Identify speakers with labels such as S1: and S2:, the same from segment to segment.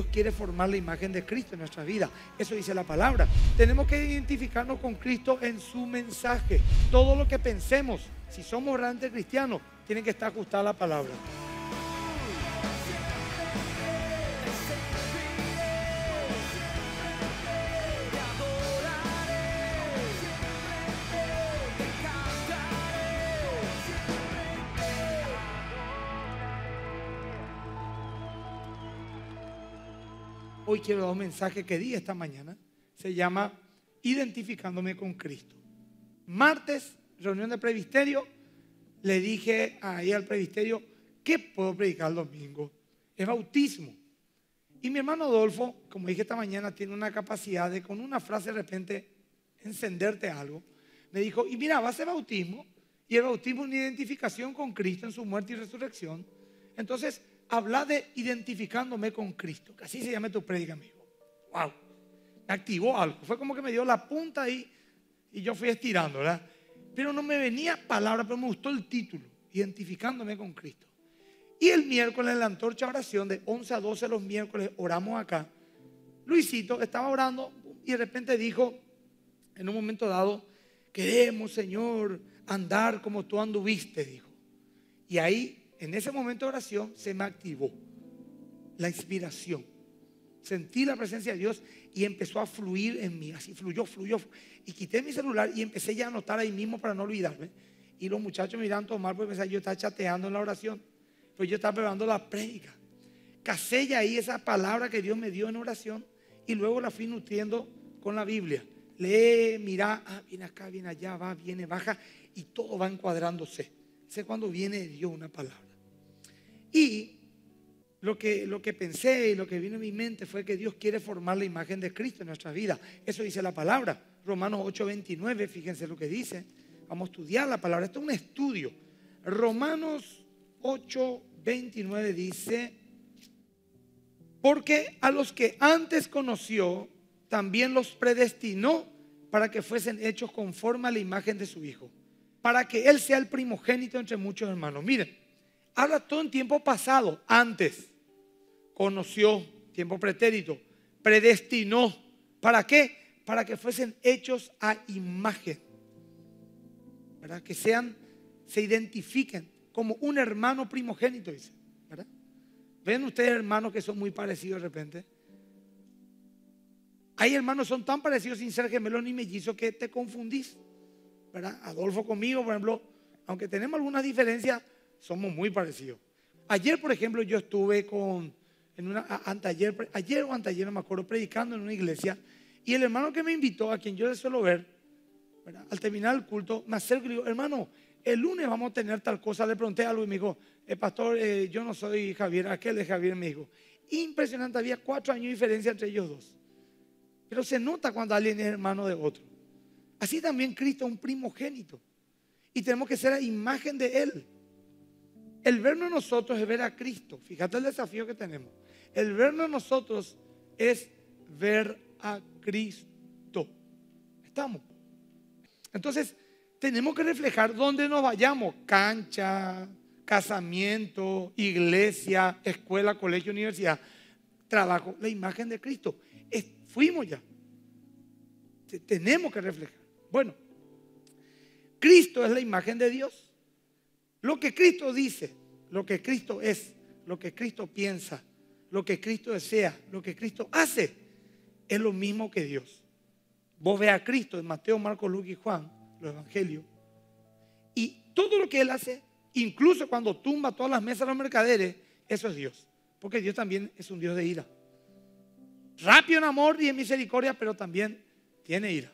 S1: Dios quiere formar la imagen de Cristo en nuestra vida. Eso dice la palabra. Tenemos que identificarnos con Cristo en su mensaje. Todo lo que pensemos, si somos realmente cristianos, tiene que estar ajustado a la palabra. Hoy quiero dar un mensaje que di esta mañana. Se llama Identificándome con Cristo. Martes, reunión de previsterio. Le dije ahí al previsterio, ¿qué puedo predicar el domingo? Es bautismo. Y mi hermano Adolfo, como dije esta mañana, tiene una capacidad de con una frase de repente encenderte algo. Me dijo, y mira, va a ser bautismo. Y el bautismo es una identificación con Cristo en su muerte y resurrección. Entonces, habla de identificándome con Cristo. Que así se llama tu prédica, amigo. Wow. Me activó algo. Fue como que me dio la punta ahí y yo fui estirando, ¿verdad? Pero no me venía palabra, pero me gustó el título. Identificándome con Cristo. Y el miércoles en la antorcha oración de 11 a 12 los miércoles oramos acá. Luisito estaba orando y de repente dijo, en un momento dado, queremos, Señor, andar como tú anduviste, dijo. Y ahí en ese momento de oración se me activó la inspiración. Sentí la presencia de Dios y empezó a fluir en mí. Así fluyó, fluyó. Y quité mi celular y empecé ya a anotar ahí mismo para no olvidarme. Y los muchachos miran tomar porque pensaban yo estaba chateando en la oración. Pues yo estaba preparando la prédica. Casé ya ahí esa palabra que Dios me dio en oración y luego la fui nutriendo con la Biblia. Lee, mira, ah, viene acá, viene allá, va, viene, baja y todo va encuadrándose. Sé cuando viene Dios una palabra. Y lo que, lo que pensé y lo que vino en mi mente fue que Dios quiere formar la imagen de Cristo en nuestra vida. Eso dice la palabra. Romanos 8:29, fíjense lo que dice. Vamos a estudiar la palabra. Esto es un estudio. Romanos 8:29 dice, porque a los que antes conoció, también los predestinó para que fuesen hechos conforme a la imagen de su Hijo, para que Él sea el primogénito entre muchos hermanos. Miren, habla todo en tiempo pasado, antes. Conoció, tiempo pretérito, predestinó. ¿Para qué? Para que fuesen hechos a imagen. ¿Verdad? Que sean, se identifiquen como un hermano primogénito, dice. ¿Ven ustedes hermanos que son muy parecidos de repente? Hay hermanos son tan parecidos sin ser gemelos ni mellizos que te confundís. ¿Verdad? Adolfo conmigo, por ejemplo, aunque tenemos algunas diferencias, somos muy parecidos. Ayer, por ejemplo, yo estuve con, en una, anteayer, ayer o anteayer, no me acuerdo, predicando en una iglesia, y el hermano que me invitó, a quien yo le suelo ver, al terminar el culto, me acerco y digo, hermano, el lunes vamos a tener tal cosa. Le pregunté algo y me dijo, eh, pastor, eh, yo no soy Javier, aquel es Javier, me dijo. Impresionante, había cuatro años de diferencia entre ellos dos. Pero se nota cuando alguien es hermano de otro. Así también Cristo es un primogénito. Y tenemos que ser la imagen de Él. El vernos nosotros es ver a Cristo. Fíjate el desafío que tenemos. El vernos nosotros es ver a Cristo. Estamos. Entonces, tenemos que reflejar dónde nos vayamos. Cancha, casamiento, iglesia, escuela, colegio, universidad, trabajo, la imagen de Cristo. fuimos ya. Tenemos que reflejar. Bueno, Cristo es la imagen de Dios. Lo que Cristo dice, lo que Cristo es, lo que Cristo piensa, lo que Cristo desea, lo que Cristo hace, es lo mismo que Dios. Vos ve a Cristo en Mateo, Marcos, Lucas y Juan, los evangelios, y todo lo que Él hace, incluso cuando tumba todas las mesas de los mercaderes, eso es Dios. Porque Dios también es un Dios de ira. Rápido en amor y en misericordia, pero también tiene ira.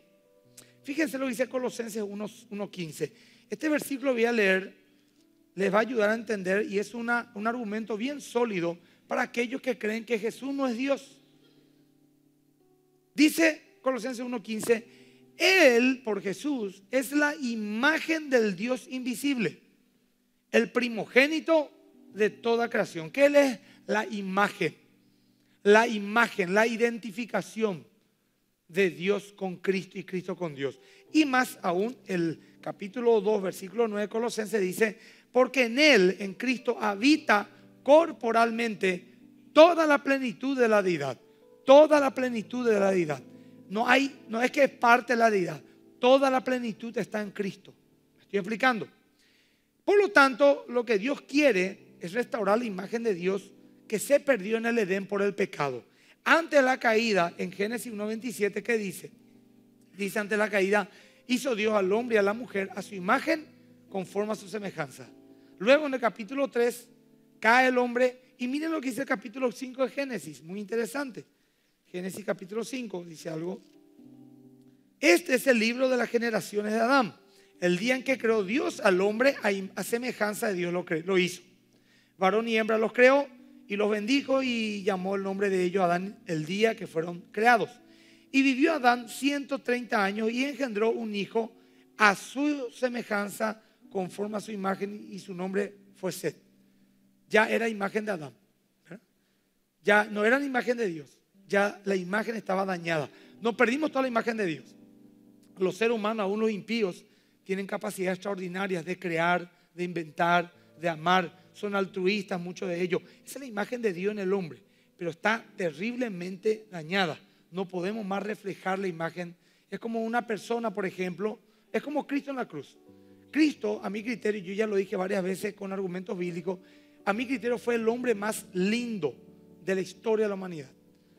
S1: Fíjense lo que dice Colosenses 1.15. Este versículo voy a leer les va a ayudar a entender y es un argumento bien sólido para aquellos que creen que Jesús no es Dios. Dice Colosenses 1.15, Él, por Jesús, es la imagen del Dios invisible, el primogénito de toda creación, que Él es la imagen, la imagen, la identificación de Dios con Cristo y Cristo con Dios. Y más aún, el capítulo 2, versículo 9 de Colosenses dice, porque en Él, en Cristo, habita corporalmente toda la plenitud de la deidad, toda la plenitud de la deidad. No hay, no es que es parte de la deidad, toda la plenitud está en Cristo. ¿Me estoy explicando? Por lo tanto, lo que Dios quiere es restaurar la imagen de Dios que se perdió en el Edén por el pecado. Ante la caída, en Génesis 1.27, ¿qué dice? Dice, ante la caída, hizo Dios al hombre y a la mujer a su imagen conforme a su semejanza. Luego en el capítulo 3 cae el hombre y miren lo que dice el capítulo 5 de Génesis, muy interesante. Génesis capítulo 5 dice algo. Este es el libro de las generaciones de Adán. El día en que creó Dios al hombre a, semejanza de Dios lo, lo hizo. Varón y hembra los creó y los bendijo y llamó el nombre de ellos Adán el día que fueron creados. Y vivió Adán 130 años y engendró un hijo a su semejanza conforme a su imagen y su nombre fue Seth. Ya era imagen de Adán. Ya no era la imagen de Dios. Ya la imagen estaba dañada. No perdimos toda la imagen de Dios. Los seres humanos, aún los impíos, tienen capacidades extraordinarias de crear, de inventar, de amar. Son altruistas, muchos de ellos. Esa es la imagen de Dios en el hombre, pero está terriblemente dañada. No podemos más reflejar la imagen. Es como una persona, por ejemplo, es como Cristo en la cruz. Cristo, a mi criterio, yo ya lo dije varias veces con argumentos bíblicos, a mi criterio fue el hombre más lindo de la historia de la humanidad.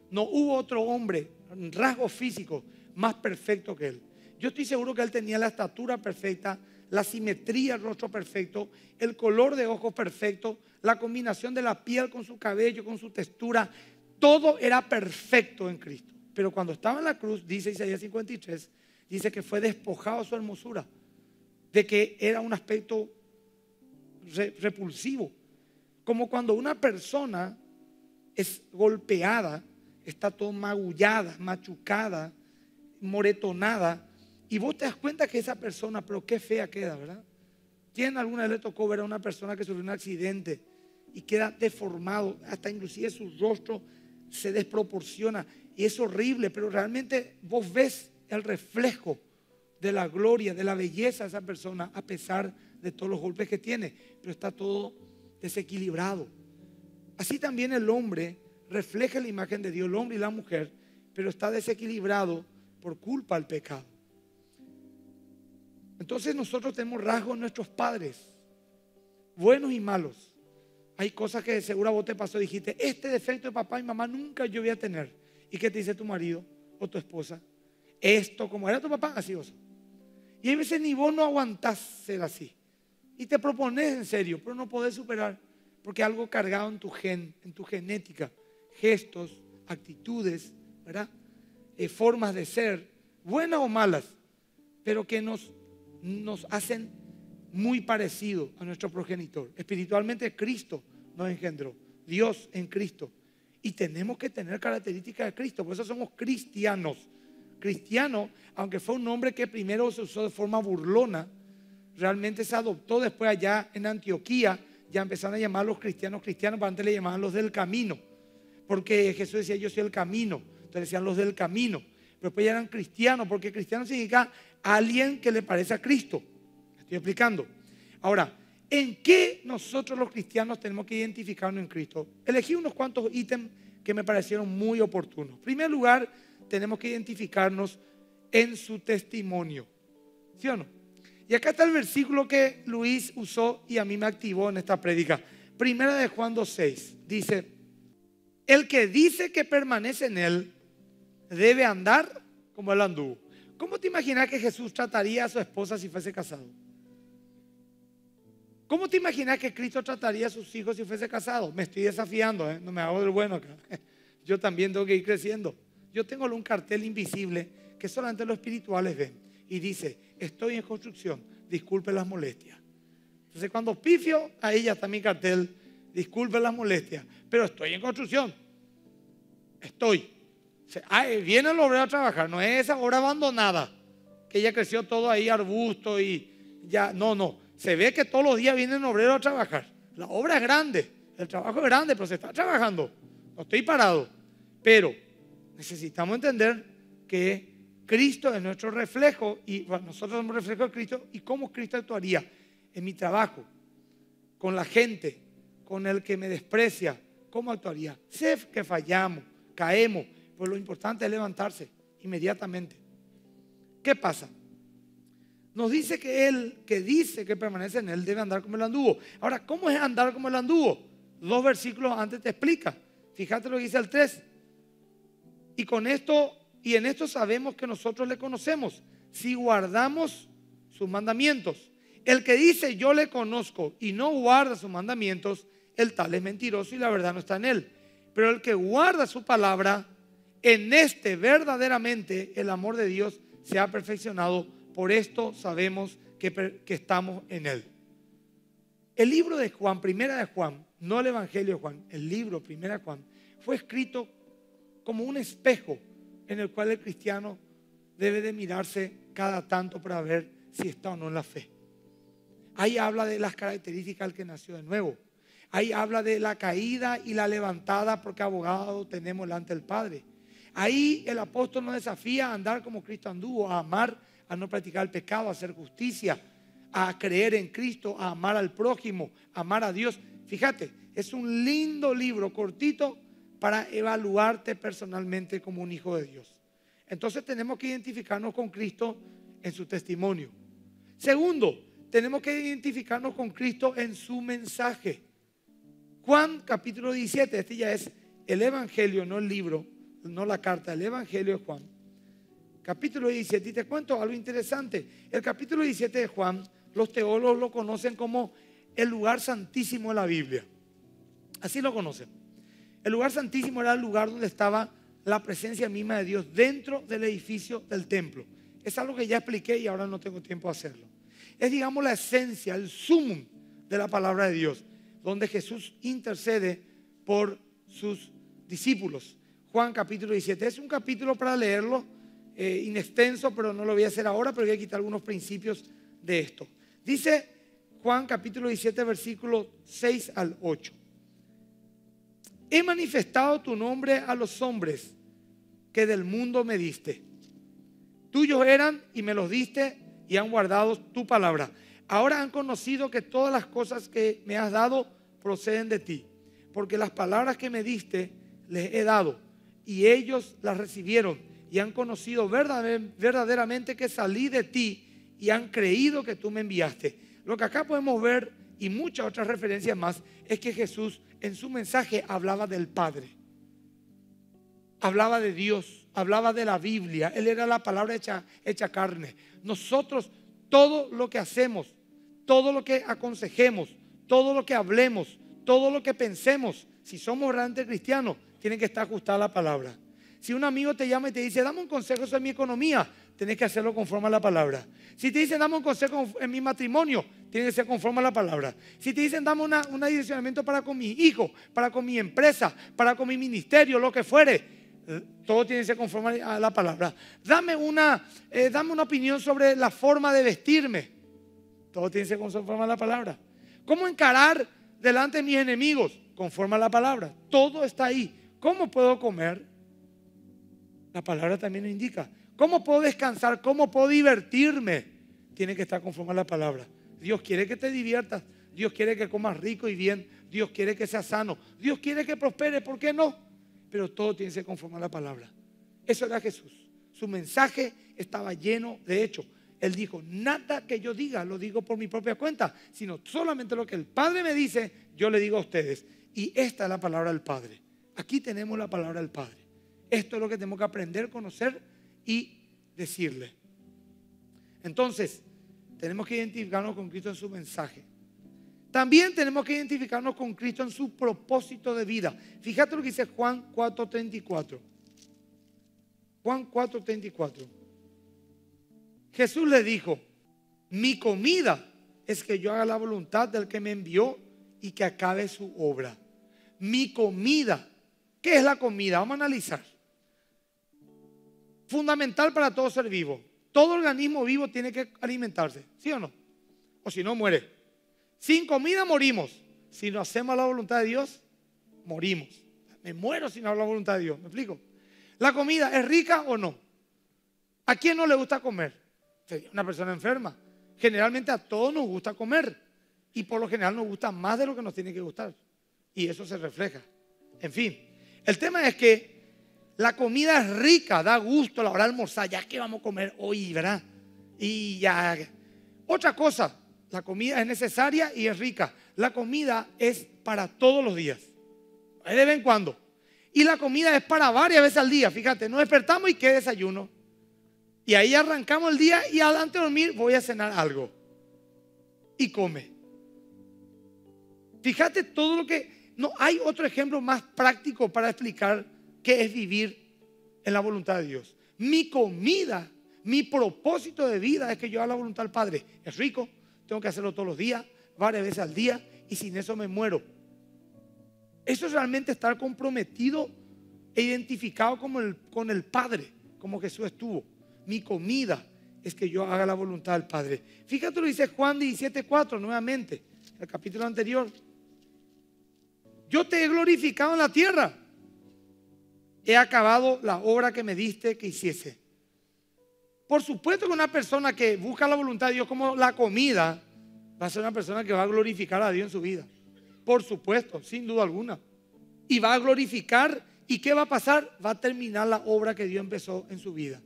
S1: No hubo otro hombre, rasgo físico, más perfecto que él. Yo estoy seguro que él tenía la estatura perfecta, la simetría del rostro perfecto, el color de ojos perfecto, la combinación de la piel con su cabello, con su textura. Todo era perfecto en Cristo. Pero cuando estaba en la cruz, dice Isaías 53, dice que fue despojado su hermosura de que era un aspecto repulsivo. Como cuando una persona es golpeada, está todo magullada, machucada, moretonada, y vos te das cuenta que esa persona, pero qué fea queda, ¿verdad? ¿Quién alguna vez le tocó ver a una persona que sufrió un accidente y queda deformado, hasta inclusive su rostro se desproporciona y es horrible, pero realmente vos ves el reflejo de la gloria, de la belleza de esa persona, a pesar de todos los golpes que tiene, pero está todo desequilibrado. Así también el hombre refleja la imagen de Dios, el hombre y la mujer, pero está desequilibrado por culpa del pecado. Entonces nosotros tenemos rasgos en nuestros padres, buenos y malos. Hay cosas que seguro a vos te pasó, dijiste, este defecto de papá y mamá nunca yo voy a tener. ¿Y qué te dice tu marido o tu esposa? Esto, como era tu papá, así vos. Y a veces ni vos no aguantás ser así. Y te propones en serio, pero no podés superar. Porque algo cargado en tu gen, en tu genética, gestos, actitudes, ¿verdad? Eh, formas de ser, buenas o malas, pero que nos, nos hacen muy parecido a nuestro progenitor. Espiritualmente Cristo nos engendró, Dios en Cristo. Y tenemos que tener características de Cristo, por eso somos cristianos cristiano, aunque fue un nombre que primero se usó de forma burlona, realmente se adoptó después allá en Antioquía, ya empezaron a llamar a los cristianos cristianos, antes le llamaban los del camino, porque Jesús decía yo soy el camino, entonces decían los del camino, pero después ya eran cristianos, porque cristiano significa alguien que le parece a Cristo. Estoy explicando. Ahora, ¿en qué nosotros los cristianos tenemos que identificarnos en Cristo? Elegí unos cuantos ítems que me parecieron muy oportunos. En primer lugar, tenemos que identificarnos en su testimonio. ¿Sí o no? Y acá está el versículo que Luis usó y a mí me activó en esta prédica. Primera de Juan 2.6. Dice, el que dice que permanece en él debe andar como él anduvo. ¿Cómo te imaginas que Jesús trataría a su esposa si fuese casado? ¿Cómo te imaginas que Cristo trataría a sus hijos si fuese casado? Me estoy desafiando, ¿eh? no me hago del bueno acá. Yo también tengo que ir creciendo. Yo tengo un cartel invisible que solamente los espirituales ven y dice, estoy en construcción, disculpe las molestias. Entonces cuando pifio, ahí ya está mi cartel, disculpe las molestias, pero estoy en construcción. Estoy. viene el obrero a trabajar, no es esa obra abandonada, que ya creció todo ahí, arbusto y ya, no, no. Se ve que todos los días vienen obreros a trabajar. La obra es grande, el trabajo es grande, pero se está trabajando. No estoy parado. Pero necesitamos entender que Cristo es nuestro reflejo y nosotros somos reflejo de Cristo y cómo Cristo actuaría en mi trabajo, con la gente, con el que me desprecia, ¿cómo actuaría? Sé que fallamos, caemos, pues lo importante es levantarse inmediatamente. ¿Qué pasa? Nos dice que él, que dice que permanece en él, debe andar como el anduvo. Ahora, ¿cómo es andar como el anduvo? Dos versículos antes te explica. Fíjate lo que dice el 3. Y con esto, y en esto sabemos que nosotros le conocemos, si guardamos sus mandamientos. El que dice yo le conozco y no guarda sus mandamientos, el tal es mentiroso y la verdad no está en él. Pero el que guarda su palabra, en este verdaderamente el amor de Dios se ha perfeccionado. Por esto sabemos que, que estamos en él. El libro de Juan, primera de Juan, no el Evangelio de Juan, el libro primera de Juan, fue escrito como un espejo en el cual el cristiano debe de mirarse cada tanto para ver si está o no en la fe. Ahí habla de las características del que nació de nuevo. Ahí habla de la caída y la levantada porque abogado tenemos delante del Padre. Ahí el apóstol nos desafía a andar como Cristo anduvo, a amar, a no practicar el pecado, a hacer justicia, a creer en Cristo, a amar al prójimo, a amar a Dios. Fíjate, es un lindo libro cortito para evaluarte personalmente como un hijo de Dios. Entonces tenemos que identificarnos con Cristo en su testimonio. Segundo, tenemos que identificarnos con Cristo en su mensaje. Juan capítulo 17, este ya es el Evangelio, no el libro, no la carta, el Evangelio de Juan. Capítulo 17, y te cuento algo interesante. El capítulo 17 de Juan, los teólogos lo conocen como el lugar santísimo de la Biblia. Así lo conocen. El lugar santísimo era el lugar donde estaba la presencia misma de Dios dentro del edificio del templo. Es algo que ya expliqué y ahora no tengo tiempo de hacerlo. Es, digamos, la esencia, el sumum de la palabra de Dios, donde Jesús intercede por sus discípulos. Juan capítulo 17. Es un capítulo para leerlo, eh, inextenso, pero no lo voy a hacer ahora, pero voy a quitar algunos principios de esto. Dice Juan capítulo 17, versículo 6 al 8. He manifestado tu nombre a los hombres que del mundo me diste. Tuyos eran y me los diste y han guardado tu palabra. Ahora han conocido que todas las cosas que me has dado proceden de ti, porque las palabras que me diste les he dado y ellos las recibieron y han conocido verdaderamente que salí de ti y han creído que tú me enviaste. Lo que acá podemos ver y muchas otras referencias más es que Jesús en su mensaje hablaba del Padre, hablaba de Dios, hablaba de la Biblia, Él era la palabra hecha, carne. Nosotros, todo lo que hacemos, todo lo que aconsejemos, todo lo que hablemos, todo lo que pensemos, si somos realmente cristianos, tiene que estar ajustada a la palabra. Si un amigo te llama y te dice, dame un consejo sobre mi economía, tenés que hacerlo conforme a la palabra. Si te dicen, dame un consejo en mi matrimonio, tiene que ser conforme a la palabra. Si te dicen, dame un direccionamiento para con mi hijo, para con mi empresa, para con mi ministerio, lo que fuere, eh, todo tiene que ser conforme a la palabra. Dame una, eh, dame una opinión sobre la forma de vestirme. Todo tiene que ser conforme a la palabra. ¿Cómo encarar delante de mis enemigos? Conforme a la palabra. Todo está ahí. ¿Cómo puedo comer? La palabra también lo indica. ¿Cómo puedo descansar? ¿Cómo puedo divertirme? Tiene que estar conforme a la palabra. Dios quiere que te diviertas. Dios quiere que comas rico y bien. Dios quiere que seas sano. Dios quiere que prospere. ¿Por qué no? Pero todo tiene que ser conforme a la palabra. Eso era Jesús. Su mensaje estaba lleno de hecho. Él dijo, nada que yo diga lo digo por mi propia cuenta, sino solamente lo que el Padre me dice, yo le digo a ustedes. Y esta es la palabra del Padre. Aquí tenemos la palabra del Padre. Esto es lo que tenemos que aprender, conocer y decirle. Entonces, tenemos que identificarnos con Cristo en su mensaje. También tenemos que identificarnos con Cristo en su propósito de vida. Fíjate lo que dice Juan 4:34. Juan 4:34. Jesús le dijo, mi comida es que yo haga la voluntad del que me envió y que acabe su obra. Mi comida. ¿Qué es la comida? Vamos a analizar fundamental para todo ser vivo. Todo organismo vivo tiene que alimentarse, ¿sí o no? O si no, muere. Sin comida morimos. Si no hacemos la voluntad de Dios, morimos. Me muero si no hago la voluntad de Dios. ¿Me explico? ¿La comida es rica o no? ¿A quién no le gusta comer? Una persona enferma. Generalmente a todos nos gusta comer. Y por lo general nos gusta más de lo que nos tiene que gustar. Y eso se refleja. En fin, el tema es que la comida es rica, da gusto la hora de almorzar, ya que vamos a comer hoy, ¿verdad? Y ya. Otra cosa, la comida es necesaria y es rica. La comida es para todos los días, de vez en cuando. Y la comida es para varias veces al día. Fíjate, nos despertamos y qué desayuno. Y ahí arrancamos el día y antes de dormir voy a cenar algo. Y come. Fíjate todo lo que... No hay otro ejemplo más práctico para explicar qué es vivir en la voluntad de Dios. Mi comida, mi propósito de vida es que yo haga la voluntad del Padre. Es rico, tengo que hacerlo todos los días, varias veces al día, y sin eso me muero. Eso es realmente estar comprometido e identificado como el, con el Padre, como Jesús estuvo. Mi comida es que yo haga la voluntad del Padre. Fíjate lo dice Juan 17:4 nuevamente, el capítulo anterior. Yo te he glorificado en la tierra. He acabado la obra que me diste que hiciese. Por supuesto que una persona que busca la voluntad de Dios como la comida va a ser una persona que va a glorificar a Dios en su vida. Por supuesto, sin duda alguna. Y va a glorificar. ¿Y qué va a pasar? Va a terminar la obra que Dios empezó en su vida.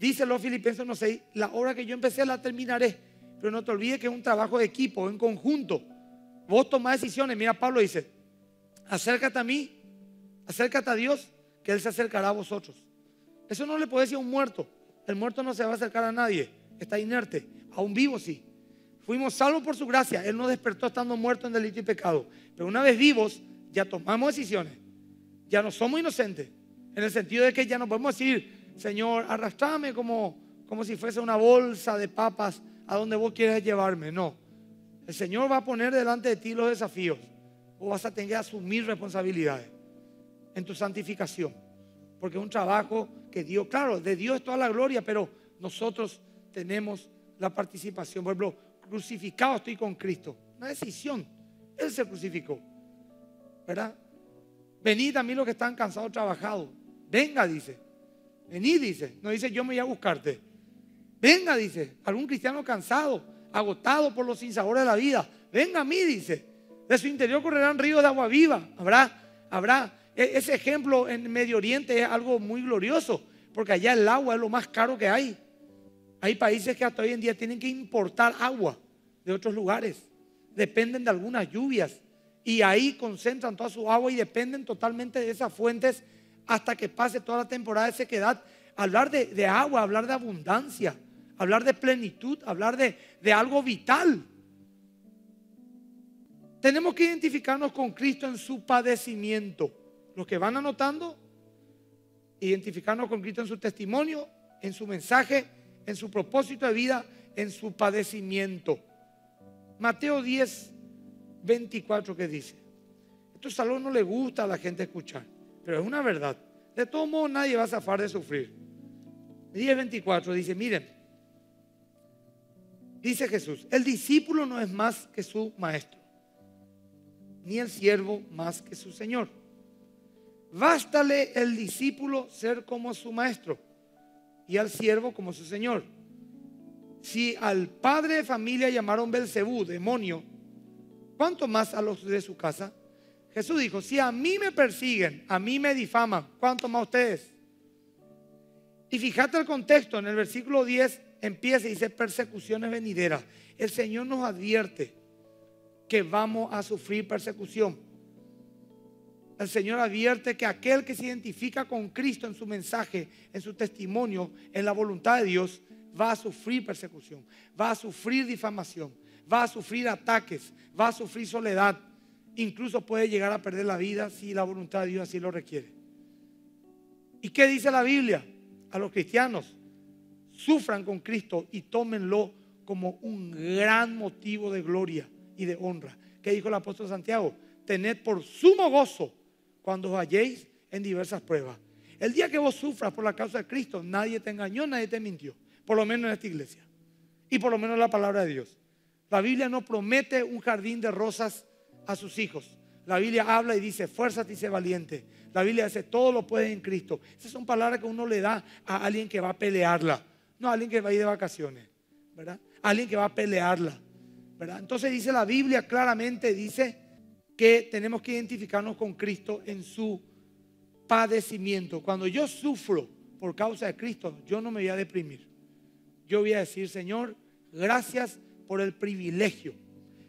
S1: Dice los Filipenses 1.6, la obra que yo empecé la terminaré. Pero no te olvides que es un trabajo de equipo, en conjunto. Vos tomás decisiones. Mira, Pablo dice, acércate a mí, acércate a Dios, que Él se acercará a vosotros. Eso no le puede decir a un muerto. El muerto no se va a acercar a nadie, está inerte. A un vivo sí. Fuimos salvos por su gracia. Él nos despertó estando muertos en delito y pecado. Pero una vez vivos, ya tomamos decisiones. Ya no somos inocentes. En el sentido de que ya no podemos decir, Señor, arrastrame como, como si fuese una bolsa de papas a donde vos quieres llevarme. No. El Señor va a poner delante de ti los desafíos. O vas a tener que asumir responsabilidades en tu santificación. Porque es un trabajo que Dios, claro, de Dios es toda la gloria, pero nosotros tenemos la participación. Por ejemplo, crucificado estoy con Cristo. Una decisión. Él se crucificó. ¿Verdad? Venid a mí los que están cansados, trabajados. Venga, dice. Venid, dice. No dice yo me voy a buscarte. Venga, dice. Algún cristiano cansado, agotado por los sinsabores de la vida. Venga a mí, dice. De su interior correrán ríos de agua viva. Habrá, habrá. E-, ese ejemplo en Medio Oriente es algo muy glorioso, porque allá el agua es lo más caro que hay. Hay países que hasta hoy en día tienen que importar agua de otros lugares. Dependen de algunas lluvias y ahí concentran toda su agua y dependen totalmente de esas fuentes hasta que pase toda la temporada de sequedad. Hablar de, agua, hablar de abundancia, hablar de plenitud, hablar de, de algo vital. Tenemos que identificarnos con Cristo en su padecimiento. Los que van anotando, identificarnos con Cristo en su testimonio, en su mensaje, en su propósito de vida, en su padecimiento. Mateo 10, 24 que dice, esto salón no le gusta a la gente escuchar, pero es una verdad. De todo modo nadie va a zafar de sufrir. 10, 24 dice, miren, dice Jesús, el discípulo no es más que su maestro, ni el siervo más que su señor. Bástale el discípulo ser como su maestro y al siervo como su señor. Si al padre de familia llamaron Belcebú, demonio, ¿cuánto más a los de su casa? Jesús dijo, si a mí me persiguen, a mí me difaman, ¿cuánto más ustedes? Y fíjate el contexto, en el versículo 10 empieza y dice persecuciones venideras. El Señor nos advierte que vamos a sufrir persecución. El Señor advierte que aquel que se identifica con Cristo en su mensaje, en su testimonio, en la voluntad de Dios, va a sufrir persecución, va a sufrir difamación, va a sufrir ataques, va a sufrir soledad, incluso puede llegar a perder la vida si la voluntad de Dios así lo requiere. ¿Y qué dice la Biblia? A los cristianos, sufran con Cristo y tómenlo como un gran motivo de gloria y de honra. ¿Qué dijo el apóstol Santiago? Tened por sumo gozo cuando os halléis en diversas pruebas. El día que vos sufras por la causa de Cristo, nadie te engañó, nadie te mintió por lo menos en esta iglesia. Y por lo menos la palabra de Dios. La Biblia no promete un jardín de rosas a sus hijos. La Biblia habla y dice, fuérzate y sé valiente. La Biblia dice, todo lo puedes en Cristo. Esas son palabras que uno le da a alguien que va a pelearla. No a alguien que va a ir de vacaciones, ¿verdad? A alguien que va a pelearla, ¿verdad? Entonces dice la Biblia claramente, dice que tenemos que identificarnos con Cristo en su padecimiento. Cuando yo sufro por causa de Cristo, yo no me voy a deprimir. Yo voy a decir, Señor, gracias por el privilegio.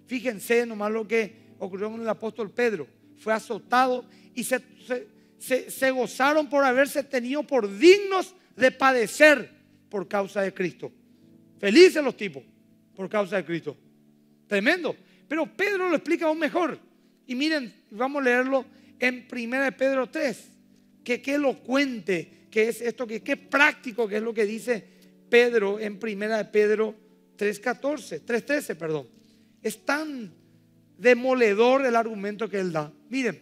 S1: Fíjense nomás lo que ocurrió con el apóstol Pedro. Fue azotado y se, se, gozaron por haberse tenido por dignos de padecer por causa de Cristo. Felices los tipos por causa de Cristo. Tremendo. Pero Pedro lo explica aún mejor. Y miren, vamos a leerlo en 1 Pedro 3. Que qué elocuente que es esto, que qué práctico que es lo que dice Pedro en 1 Pedro 3.14, 3.13, perdón. Es tan demoledor el argumento que él da. Miren,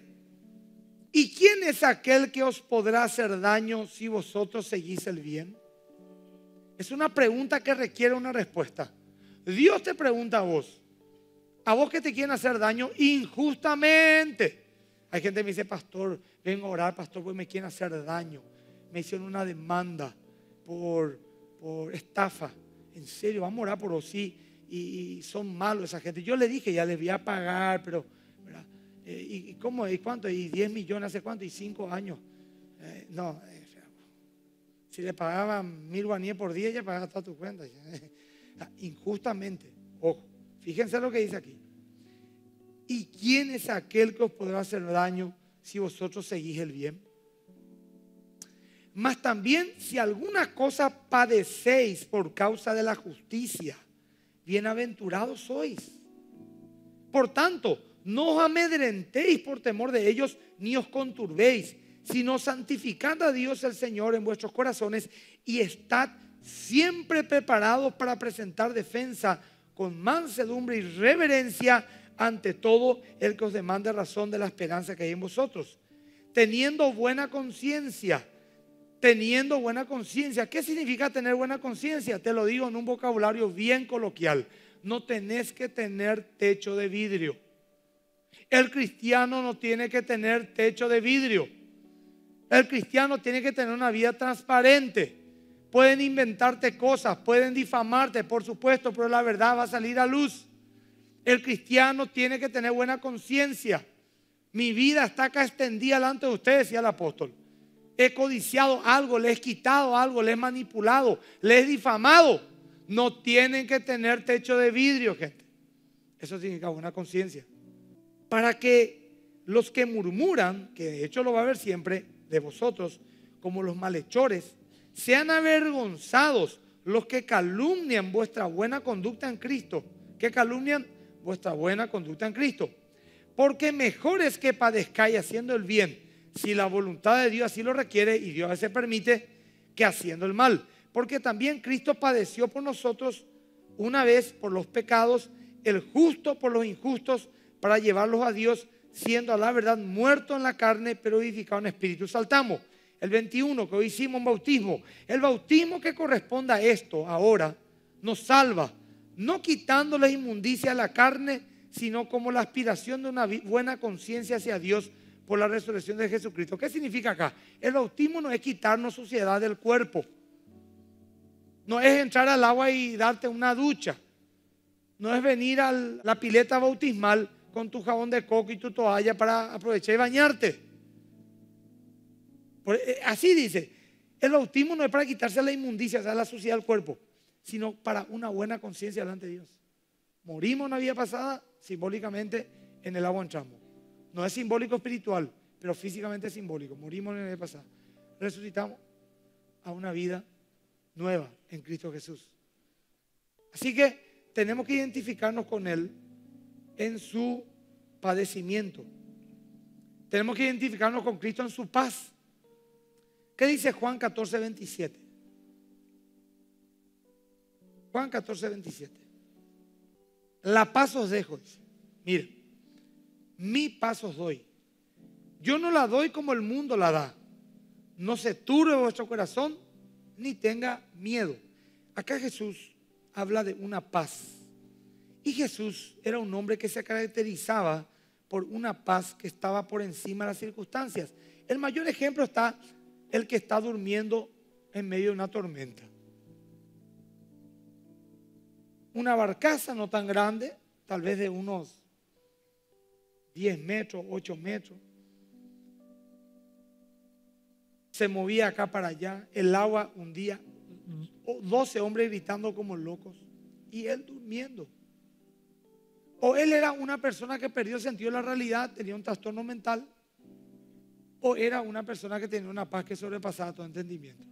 S1: ¿y quién es aquel que os podrá hacer daño si vosotros seguís el bien? Es una pregunta que requiere una respuesta. Dios te pregunta a vos, a vos que te quieren hacer daño injustamente. Hay gente que me dice, pastor, vengo a orar, pastor, pues me quieren hacer daño. Me hicieron una demanda por, por estafa. En serio, vamos a orar por vos, sí. Y, son malos esa gente. Yo le dije, ya les voy a pagar, pero, eh, ¿y cómo? ¿Y cuánto? ¿Y 10 millones hace cuánto? ¿Y 5 años? Eh, no, eh, si le pagaban mil guaníes por día, ya pagaba toda tu cuenta. Injustamente, ojo, fíjense lo que dice aquí. ¿Y quién es aquel que os podrá hacer daño si vosotros seguís el bien? Mas también si alguna cosa padecéis por causa de la justicia, bienaventurados sois. Por tanto, no os amedrentéis por temor de ellos, ni os conturbéis, sino santificad a Dios el Señor en vuestros corazones y estad siempre preparados para presentar defensa con mansedumbre y reverencia ante todo el que os demande razón de la esperanza que hay en vosotros, teniendo buena conciencia. Teniendo buena conciencia. ¿Qué significa tener buena conciencia? Te lo digo en un vocabulario bien coloquial. No tenés que tener techo de vidrio. El cristiano no tiene que tener techo de vidrio. El cristiano tiene que tener una vida transparente. Pueden inventarte cosas, pueden difamarte, por supuesto, pero la verdad va a salir a luz. El cristiano tiene que tener buena conciencia. Mi vida está acá extendida delante de ustedes, decía el apóstol. He codiciado algo, le he quitado algo, le he manipulado, le he difamado. No tienen que tener techo de vidrio, gente. Eso significa buena conciencia. Para que los que murmuran, que de hecho lo va a haber siempre de vosotros, como los malhechores, sean avergonzados los que calumnian vuestra buena conducta en Cristo. Que calumnian vuestra buena conducta en Cristo. Porque mejor es que padezcáis haciendo el bien, si la voluntad de Dios así lo requiere y Dios se permite, que haciendo el mal. Porque también Cristo padeció por nosotros una vez por los pecados, el justo por los injustos, para llevarlos a Dios, siendo a la verdad muerto en la carne, pero vivificado en espíritu. Saltamos el 21, que hoy hicimos un bautismo. El bautismo que corresponde a esto ahora nos salva, no quitando la inmundicia a la carne, sino como la aspiración de una buena conciencia hacia Dios por la resurrección de Jesucristo. ¿Qué significa acá? El bautismo no es quitarnos suciedad del cuerpo. No es entrar al agua y darte una ducha. No es venir a la pileta bautismal con tu jabón de coco y tu toalla para aprovechar y bañarte. Eh, así dice, el bautismo no es para quitarse la inmundicia, o sea, la suciedad del cuerpo, sino para una buena conciencia delante de Dios. Morimos en la vida pasada, simbólicamente en el agua entramos. No es simbólico espiritual, pero físicamente es simbólico. Morimos en vida pasada. Resucitamos a una vida nueva en Cristo Jesús. Así que tenemos que identificarnos con Él en su padecimiento. Tenemos que identificarnos con Cristo en su paz. ¿Qué dice Juan 14, 27? Juan 14, 27. La paz os dejo. Miren, mi paz os doy. Yo no la doy como el mundo la da. No se turbe vuestro corazón ni tenga miedo. Acá Jesús habla de una paz. Y Jesús era un hombre que se caracterizaba por una paz que estaba por encima de las circunstancias. El mayor ejemplo está el que está durmiendo en medio de una tormenta. Una barcaza no tan grande, tal vez de unos 10 metros, 8 metros. Se movía acá para allá, el agua un día, 12 hombres gritando como locos y él durmiendo. O él era una persona que perdió el sentido de la realidad, tenía un trastorno mental, o era una persona que tenía una paz que sobrepasaba todo entendimiento.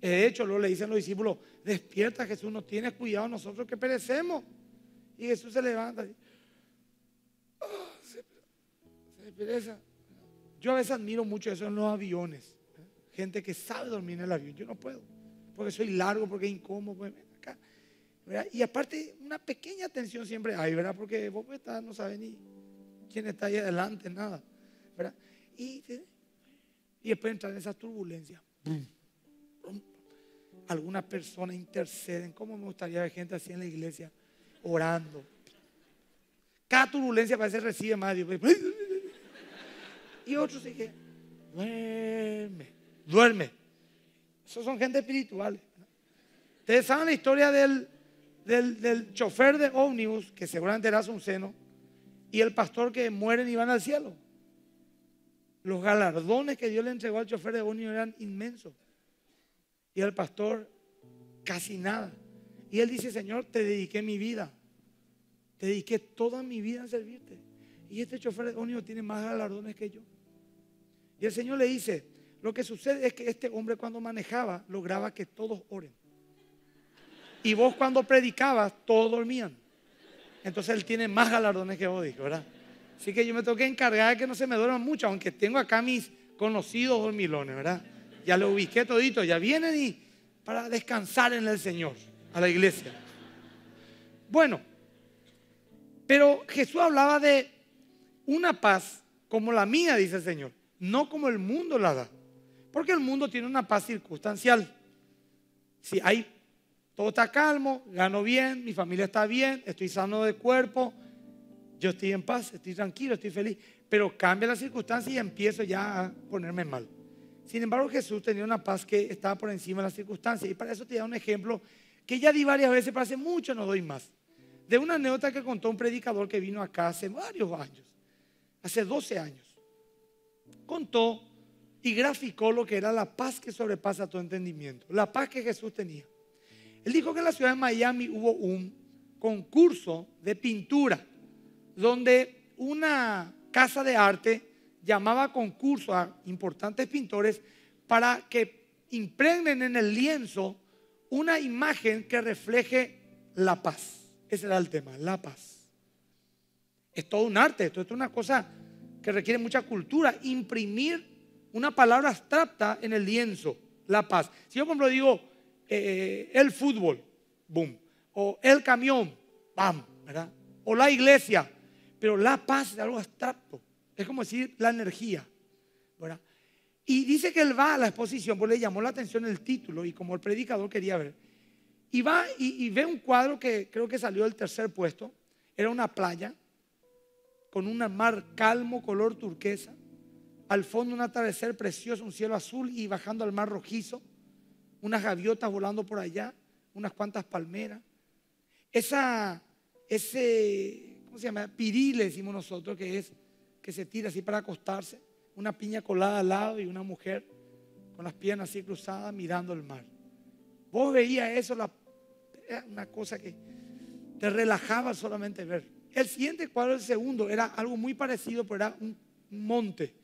S1: De hecho, luego le dicen los discípulos, despierta Jesús, no tienes cuidado nosotros que perecemos. Y Jesús se levanta. Y, oh, se, pereza. Yo a veces admiro mucho eso en los aviones. ¿eh? Gente que sabe dormir en el avión. Yo no puedo. Porque soy largo, porque es incómodo. Pues, acá. Y aparte, una pequeña tensión siempre hay, ¿verdad? Porque vos estás, no sabes ni quién está ahí adelante, nada. ¿verdad? Y, y después entrar en esas turbulencias. Algunas personas interceden. ¿Cómo me gustaría ver gente así en la iglesia orando? Cada turbulencia parece recibe más. Y otros que duerme, duerme. Esos son gente espiritual. Ustedes saben la historia del, del, del chofer de ómnibus, que seguramente era un seno, y el pastor que mueren y van al cielo. Los galardones que Dios le entregó al chofer de ómnibus eran inmensos. Y el pastor casi nada. Y él dice, Señor, te dediqué mi vida. Te dediqué toda mi vida a servirte. Y este chofer de ómnibus tiene más galardones que yo. Y el Señor le dice, lo que sucede es que este hombre cuando manejaba lograba que todos oren. Y vos cuando predicabas, todos dormían. Entonces él tiene más galardones que vos, dijo, ¿verdad? Así que yo me tengo que encargar de que no se me duerman mucho, aunque tengo acá mis conocidos dormilones, ¿verdad? Ya lo ubiqué todito, ya vienen y para descansar en el Señor, a la iglesia. Bueno, pero Jesús hablaba de una paz como la mía, dice el Señor, no como el mundo la da. Porque el mundo tiene una paz circunstancial. Si hay, todo está calmo, gano bien, mi familia está bien, estoy sano de cuerpo, yo estoy en paz, estoy tranquilo, estoy feliz. Pero cambia la circunstancia y empiezo ya a ponerme mal. Sin embargo, Jesús tenía una paz que estaba por encima de las circunstancias. Y para eso te da un ejemplo que ya di varias veces, pero hace mucho no doy más. De una anécdota que contó un predicador que vino acá hace varios años, hace 12 años. Contó y graficó lo que era la paz que sobrepasa todo entendimiento, la paz que Jesús tenía. Él dijo que en la ciudad de Miami hubo un concurso de pintura donde una casa de arte llamaba concurso a importantes pintores para que impregnen en el lienzo una imagen que refleje la paz. Ese era el tema, la paz. Es todo un arte, esto es una cosa que requiere mucha cultura. Imprimir una palabra abstracta en el lienzo, la paz. Si yo, por ejemplo, digo eh, el fútbol, boom, o el camión, bam, ¿verdad? O la iglesia, pero la paz es algo abstracto. Es como decir la energía. ¿verdad? Y dice que él va a la exposición, pues le llamó la atención el título y como el predicador quería ver. Y va y, ve un cuadro que creo que salió del tercer puesto. Era una playa con un mar calmo, color turquesa. Al fondo un atardecer precioso, un cielo azul y bajando al mar rojizo. Unas gaviotas volando por allá, unas cuantas palmeras. Esa, ese, ¿cómo se llama? Piril, decimos nosotros, que es que se tira así para acostarse, una piña colada al lado y una mujer con las piernas así cruzadas mirando el mar. Vos veías eso, era una cosa que te relajaba solamente ver. El siguiente cuadro, el segundo, era algo muy parecido, pero era un monte,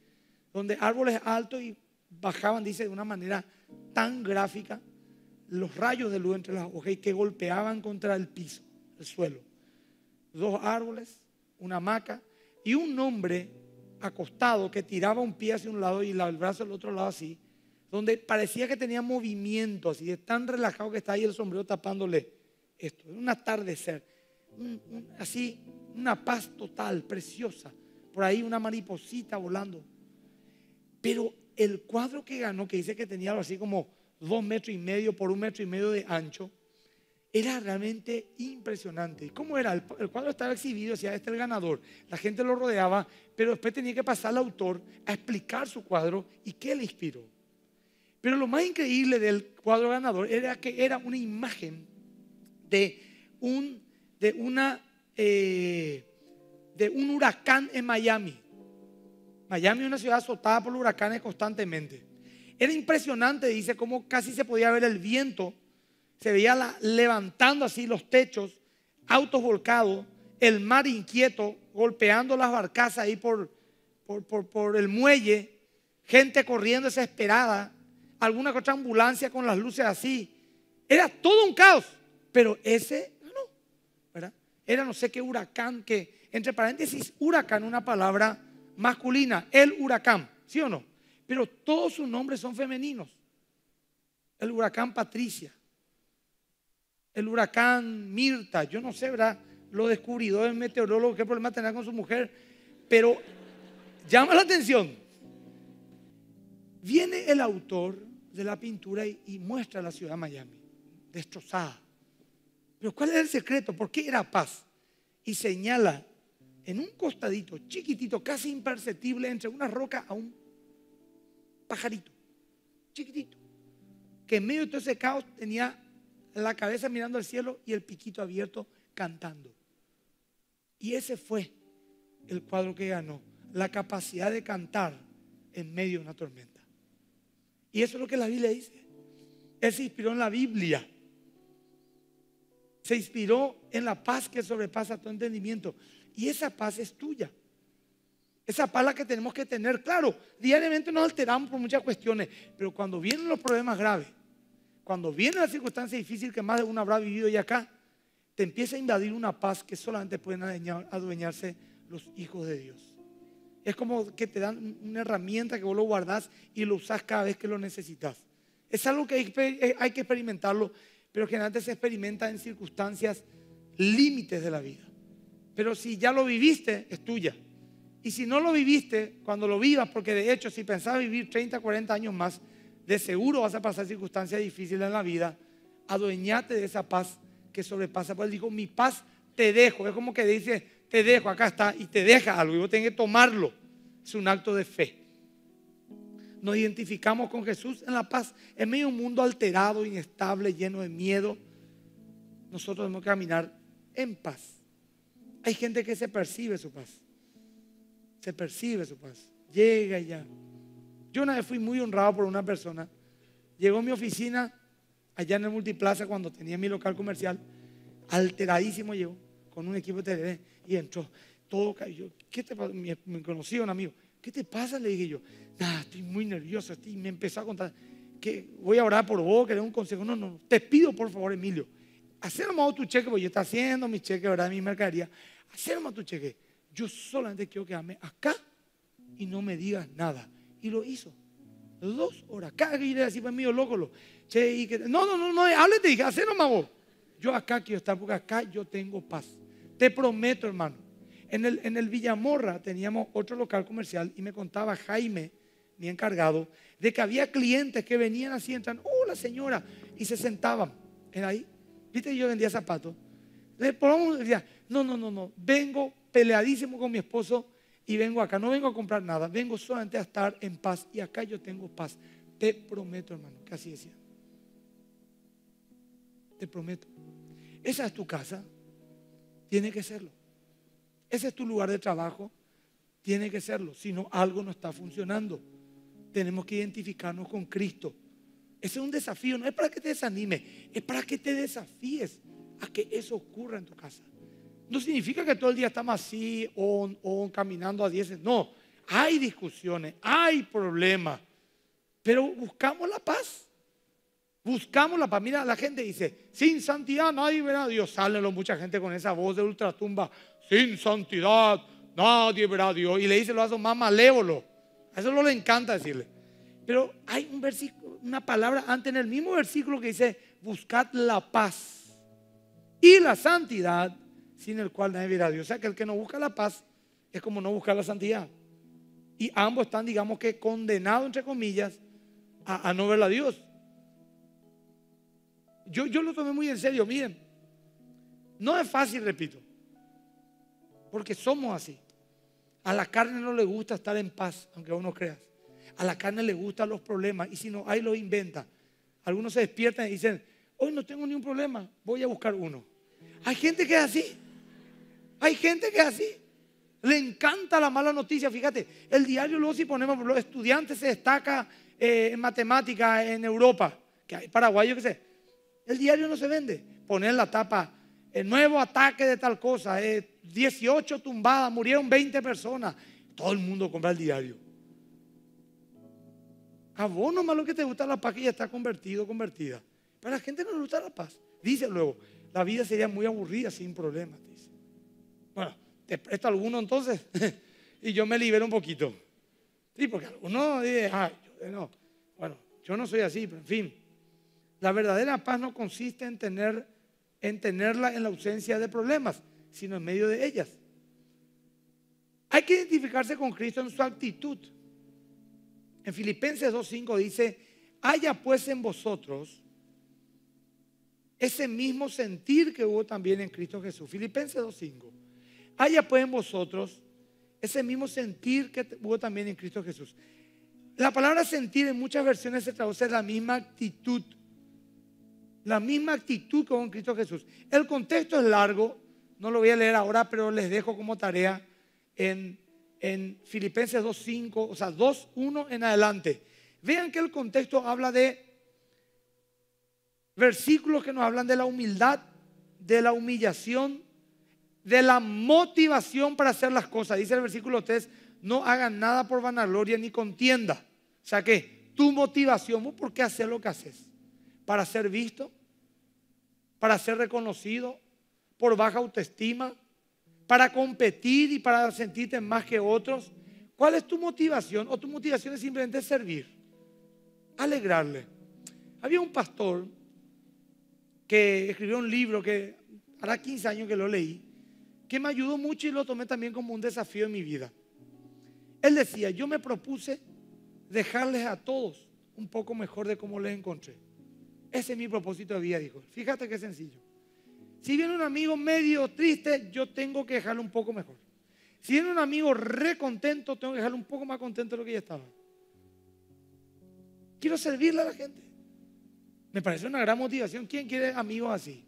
S1: donde árboles altos y bajaban, dice, de una manera tan gráfica, los rayos de luz entre las hojas y que golpeaban contra el piso, el suelo. Dos árboles, una hamaca y un hombre acostado que tiraba un pie hacia un lado y el brazo al otro lado así, donde parecía que tenía movimiento, así de tan relajado que está ahí el sombrero tapándole esto, un atardecer, así, una paz total, preciosa, por ahí una mariposita volando. Pero el cuadro que ganó, que dice que tenía algo así como dos metros y medio por un metro y medio de ancho, era realmente impresionante. ¿Cómo era? El, cuadro estaba exhibido, decía, este es el ganador. La gente lo rodeaba, pero después tenía que pasar al autor a explicar su cuadro y qué le inspiró. Pero lo más increíble del cuadro ganador era que era una imagen de, un, de una... Eh, de un huracán en Miami. Miami es una ciudad azotada por huracanes constantemente. Era impresionante, dice, cómo casi se podía ver el viento, se veía levantando así los techos, autos volcados, el mar inquieto, golpeando las barcazas ahí por, por, por, el muelle, gente corriendo desesperada, alguna otra ambulancia con las luces así. Era todo un caos, pero ese no, ¿verdad? Era no sé qué huracán, que entre paréntesis, huracán, una palabra masculina, el huracán, ¿sí o no? Pero todos sus nombres son femeninos. El huracán Patricia, el huracán Mirta, yo no sé, ¿verdad? Lo el meteorólogo, qué problema tenía con su mujer, pero llama la atención. Viene el autor de la pintura y, muestra la ciudad de Miami, destrozada. Pero ¿cuál era el secreto? ¿Por qué era paz? Y señala en un costadito chiquitito, casi imperceptible, entre una roca a un pajarito, chiquitito, que en medio de todo ese caos tenía la cabeza mirando al cielo y el piquito abierto cantando. Y ese fue el cuadro que ganó, la capacidad de cantar en medio de una tormenta. Y eso es lo que la Biblia dice. Él se inspiró en la Biblia. Se inspiró en la paz que sobrepasa todo entendimiento. Y esa paz es tuya. Esa paz la que tenemos que tener. Claro, diariamente nos alteramos por muchas cuestiones, pero cuando vienen los problemas graves, cuando viene la circunstancia difícil que más de uno habrá vivido ya acá, te empieza a invadir una paz que solamente pueden adueñarse los hijos de Dios. Es como que te dan una herramienta que vos lo guardás y lo usás cada vez que lo necesitas. Es algo que hay, que experimentarlo, pero generalmente se experimenta en circunstancias límites de la vida. Pero si ya lo viviste, es tuya. Y si no lo viviste, cuando lo vivas, porque de hecho si pensabas vivir 30, 40 años más, de seguro vas a pasar circunstancias difíciles en la vida, adueñate de esa paz que sobrepasa. Pues él dijo, mi paz te dejo. Es como que dice, te dejo, acá está, y te deja algo, y vos tenés que tomarlo. Es un acto de fe. Nos identificamos con Jesús en la paz, en medio de un mundo alterado, inestable, lleno de miedo. Nosotros debemos caminar en paz. Hay gente que se percibe su paz. Se percibe su paz. Llega y ya. Yo una vez fui muy honrado por una persona. Llegó a mi oficina allá en el Multiplaza cuando tenía mi local comercial. Alteradísimo llegó con un equipo de tele y entró todo cayó. ¿Qué te pasa? Me, conocía un amigo. ¿Qué te pasa? Le dije yo. Nada, estoy muy nervioso. y me empezó a contar que voy a orar por vos, querés un consejo. No, no, te pido por favor, Emilio. Hacer nomás tu cheque, porque yo estoy haciendo mi cheque, ¿verdad? Mi mercadería. Hacer nomás tu cheque. Yo solamente quiero quedarme acá y no me digas nada. Y lo hizo. Dos horas. Cada que yo así, pues mío, loco. Lo, che, y que, no, no, no, no, háblate, dije, hacer nomás. Yo acá quiero estar porque acá yo tengo paz. Te prometo, hermano. En el, en el Villamorra teníamos otro local comercial y me contaba Jaime, mi encargado, de que había clientes que venían así, entran, hola señora, y se sentaban. Era ahí. Viste, yo vendía zapatos. Le decía, no, no, no, no, vengo peleadísimo con mi esposo y vengo acá. No vengo a comprar nada, vengo solamente a estar en paz. Y acá yo tengo paz. Te prometo, hermano, que así decía. Te prometo. Esa es tu casa. Tiene que serlo. Ese es tu lugar de trabajo. Tiene que serlo. Si no, algo no está funcionando. Tenemos que identificarnos con Cristo. Ese es un desafío. No es para que te desanime. Es para que te desafíes a que eso ocurra en tu casa. No significa que todo el día estamos así o, caminando a 10. No, hay discusiones, hay problemas, pero buscamos la paz. Buscamos la paz. Mira, la gente dice, sin santidad nadie verá a Dios. Salen mucha gente con esa voz de ultratumba, sin santidad nadie verá a Dios. Y le dice lo hace más malévolo. A eso no le encanta decirle. Pero hay un versículo, una palabra antes en el mismo versículo que dice, buscad la paz y la santidad sin el cual nadie verá a Dios. O sea que el que no busca la paz es como no buscar la santidad. Y ambos están, digamos que, condenados, entre comillas, a, no ver a Dios. Yo, lo tomé muy en serio, miren. No es fácil, repito. Porque somos así. A la carne no le gusta estar en paz, aunque vos no creas. A la carne le gustan los problemas y si no, ahí lo inventa. Algunos se despiertan y dicen, hoy no tengo ni un problema, voy a buscar uno. Hay gente que es así. Hay gente que es así. Le encanta la mala noticia. Fíjate, el diario luego si ponemos, los estudiantes se destaca eh, en matemática en Europa, que hay paraguayos que sé. El diario no se vende. Poner la tapa, el nuevo ataque de tal cosa, 18 eh, tumbadas, murieron 20 personas. Todo el mundo compra el diario. A vos nomás lo que te gusta la paz que ya está convertido, convertida. Para la gente no le gusta la paz. Dice luego, la vida sería muy aburrida sin problemas. Dice. Te presto alguno entonces y yo me libero un poquito. Sí, porque algunos dicen, ay, no. Bueno, yo no soy así, pero en fin. La verdadera paz no consiste en, tener, en tenerla en la ausencia de problemas, sino en medio de ellas. Hay que identificarse con Cristo en su actitud. En Filipenses 2.5 dice, haya pues en vosotros ese mismo sentir que hubo también en Cristo Jesús. Filipenses 2.5. Haya pues en vosotros ese mismo sentir que hubo también en Cristo Jesús. La palabra sentir en muchas versiones se traduce la misma actitud. La misma actitud que Cristo Jesús. El contexto es largo, no lo voy a leer ahora, pero les dejo como tarea en, en Filipenses 2.5, o sea, 2.1 en adelante. Vean que el contexto habla de versículos que nos hablan de la humildad, de la humillación, de la motivación para hacer las cosas. Dice el versículo 3, no hagan nada por vanagloria ni contienda. O sea que tu motivación, ¿por qué hacer lo que haces? ¿Para ser visto? ¿Para ser reconocido? ¿Por baja autoestima? ¿Para competir y para sentirte más que otros? ¿Cuál es tu motivación? ¿O tu motivación es simplemente servir? Alegrarle. Había un pastor que escribió un libro que hará 15 años que lo leí que me ayudó mucho y lo tomé también como un desafío en mi vida. Él decía, yo me propuse dejarles a todos un poco mejor de cómo les encontré. Ese es mi propósito de vida, dijo. Fíjate qué sencillo. Si viene un amigo medio triste, yo tengo que dejarlo un poco mejor. Si viene un amigo re contento, tengo que dejarlo un poco más contento de lo que ya estaba. Quiero servirle a la gente. Me parece una gran motivación. ¿Quién quiere amigos así?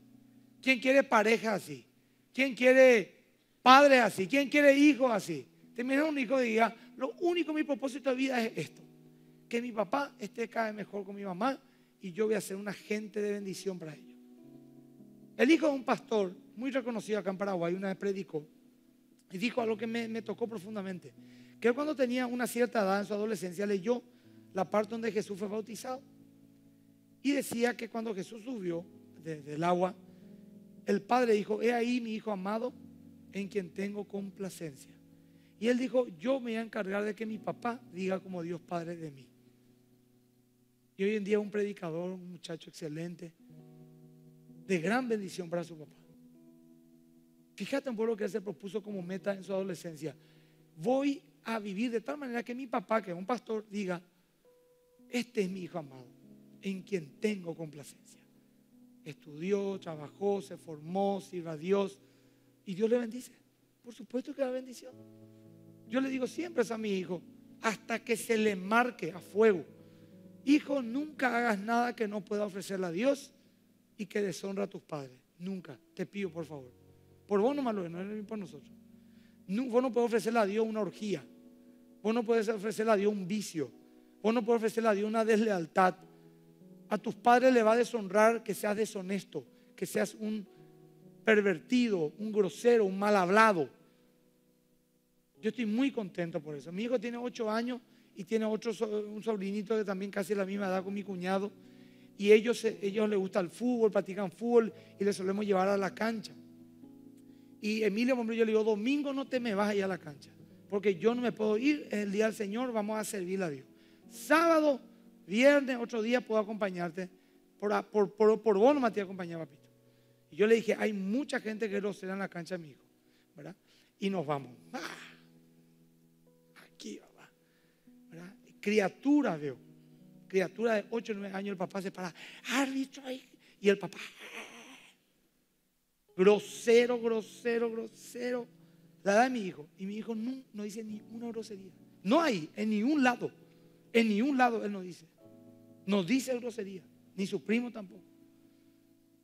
S1: ¿Quién quiere pareja así? ¿Quién quiere padre así? ¿Quién quiere hijos así? Terminar un hijo y diga, lo único mi propósito de vida es esto. Que mi papá esté cada vez mejor con mi mamá y yo voy a ser un agente de bendición para ellos. El hijo de un pastor muy reconocido acá en Paraguay una vez predicó y dijo algo que me, me tocó profundamente. Que cuando tenía una cierta edad en su adolescencia leyó la parte donde Jesús fue bautizado. Y decía que cuando Jesús subió del agua, el padre dijo, he ahí mi hijo amado en quien tengo complacencia. Y él dijo, yo me voy a encargar de que mi papá diga como Dios Padre de mí. Y hoy en día un predicador, un muchacho excelente, de gran bendición para su papá. Fíjate un poco lo que él se propuso como meta en su adolescencia. Voy a vivir de tal manera que mi papá, que es un pastor, diga, este es mi hijo amado, en quien tengo complacencia estudió, trabajó, se formó, sirva a Dios y Dios le bendice. Por supuesto que da bendición. Yo le digo siempre a mi hijo, hasta que se le marque a fuego. Hijo, nunca hagas nada que no pueda ofrecerle a Dios y que deshonra a tus padres. Nunca. Te pido, por favor. Por vos no malo, no es por nosotros. Vos no puedes ofrecerle a Dios una orgía. Vos no puedes ofrecerle a Dios un vicio. Vos no puedes ofrecerle a Dios una deslealtad. A tus padres le va a deshonrar que seas deshonesto, que seas un pervertido, un grosero, un mal hablado. Yo estoy muy contento por eso. Mi hijo tiene ocho años y tiene otro un sobrinito de también casi la misma edad con mi cuñado. Y ellos, ellos les gusta el fútbol, practican fútbol y les solemos llevar a la cancha. Y Emilio, hombre, yo le digo, domingo no te me vas a ir a la cancha, porque yo no me puedo ir, es el día del Señor, vamos a servir a Dios. Sábado Viernes, otro día puedo acompañarte. Por, por, por, por vos nomás te acompañaba, papito. Y yo le dije, hay mucha gente que lo será en la cancha mi hijo. ¿Verdad? Y nos vamos. Ah, aquí, va. ¿verdad? Criatura, veo. Criatura de 8 o 9 años, el papá se para. Árbitro. Y el papá. Grosero, grosero, grosero. La edad de mi hijo. Y mi hijo no, no dice ni una grosería. No hay, en ningún lado. En ningún lado él no dice. No dice grosería, ni su primo tampoco.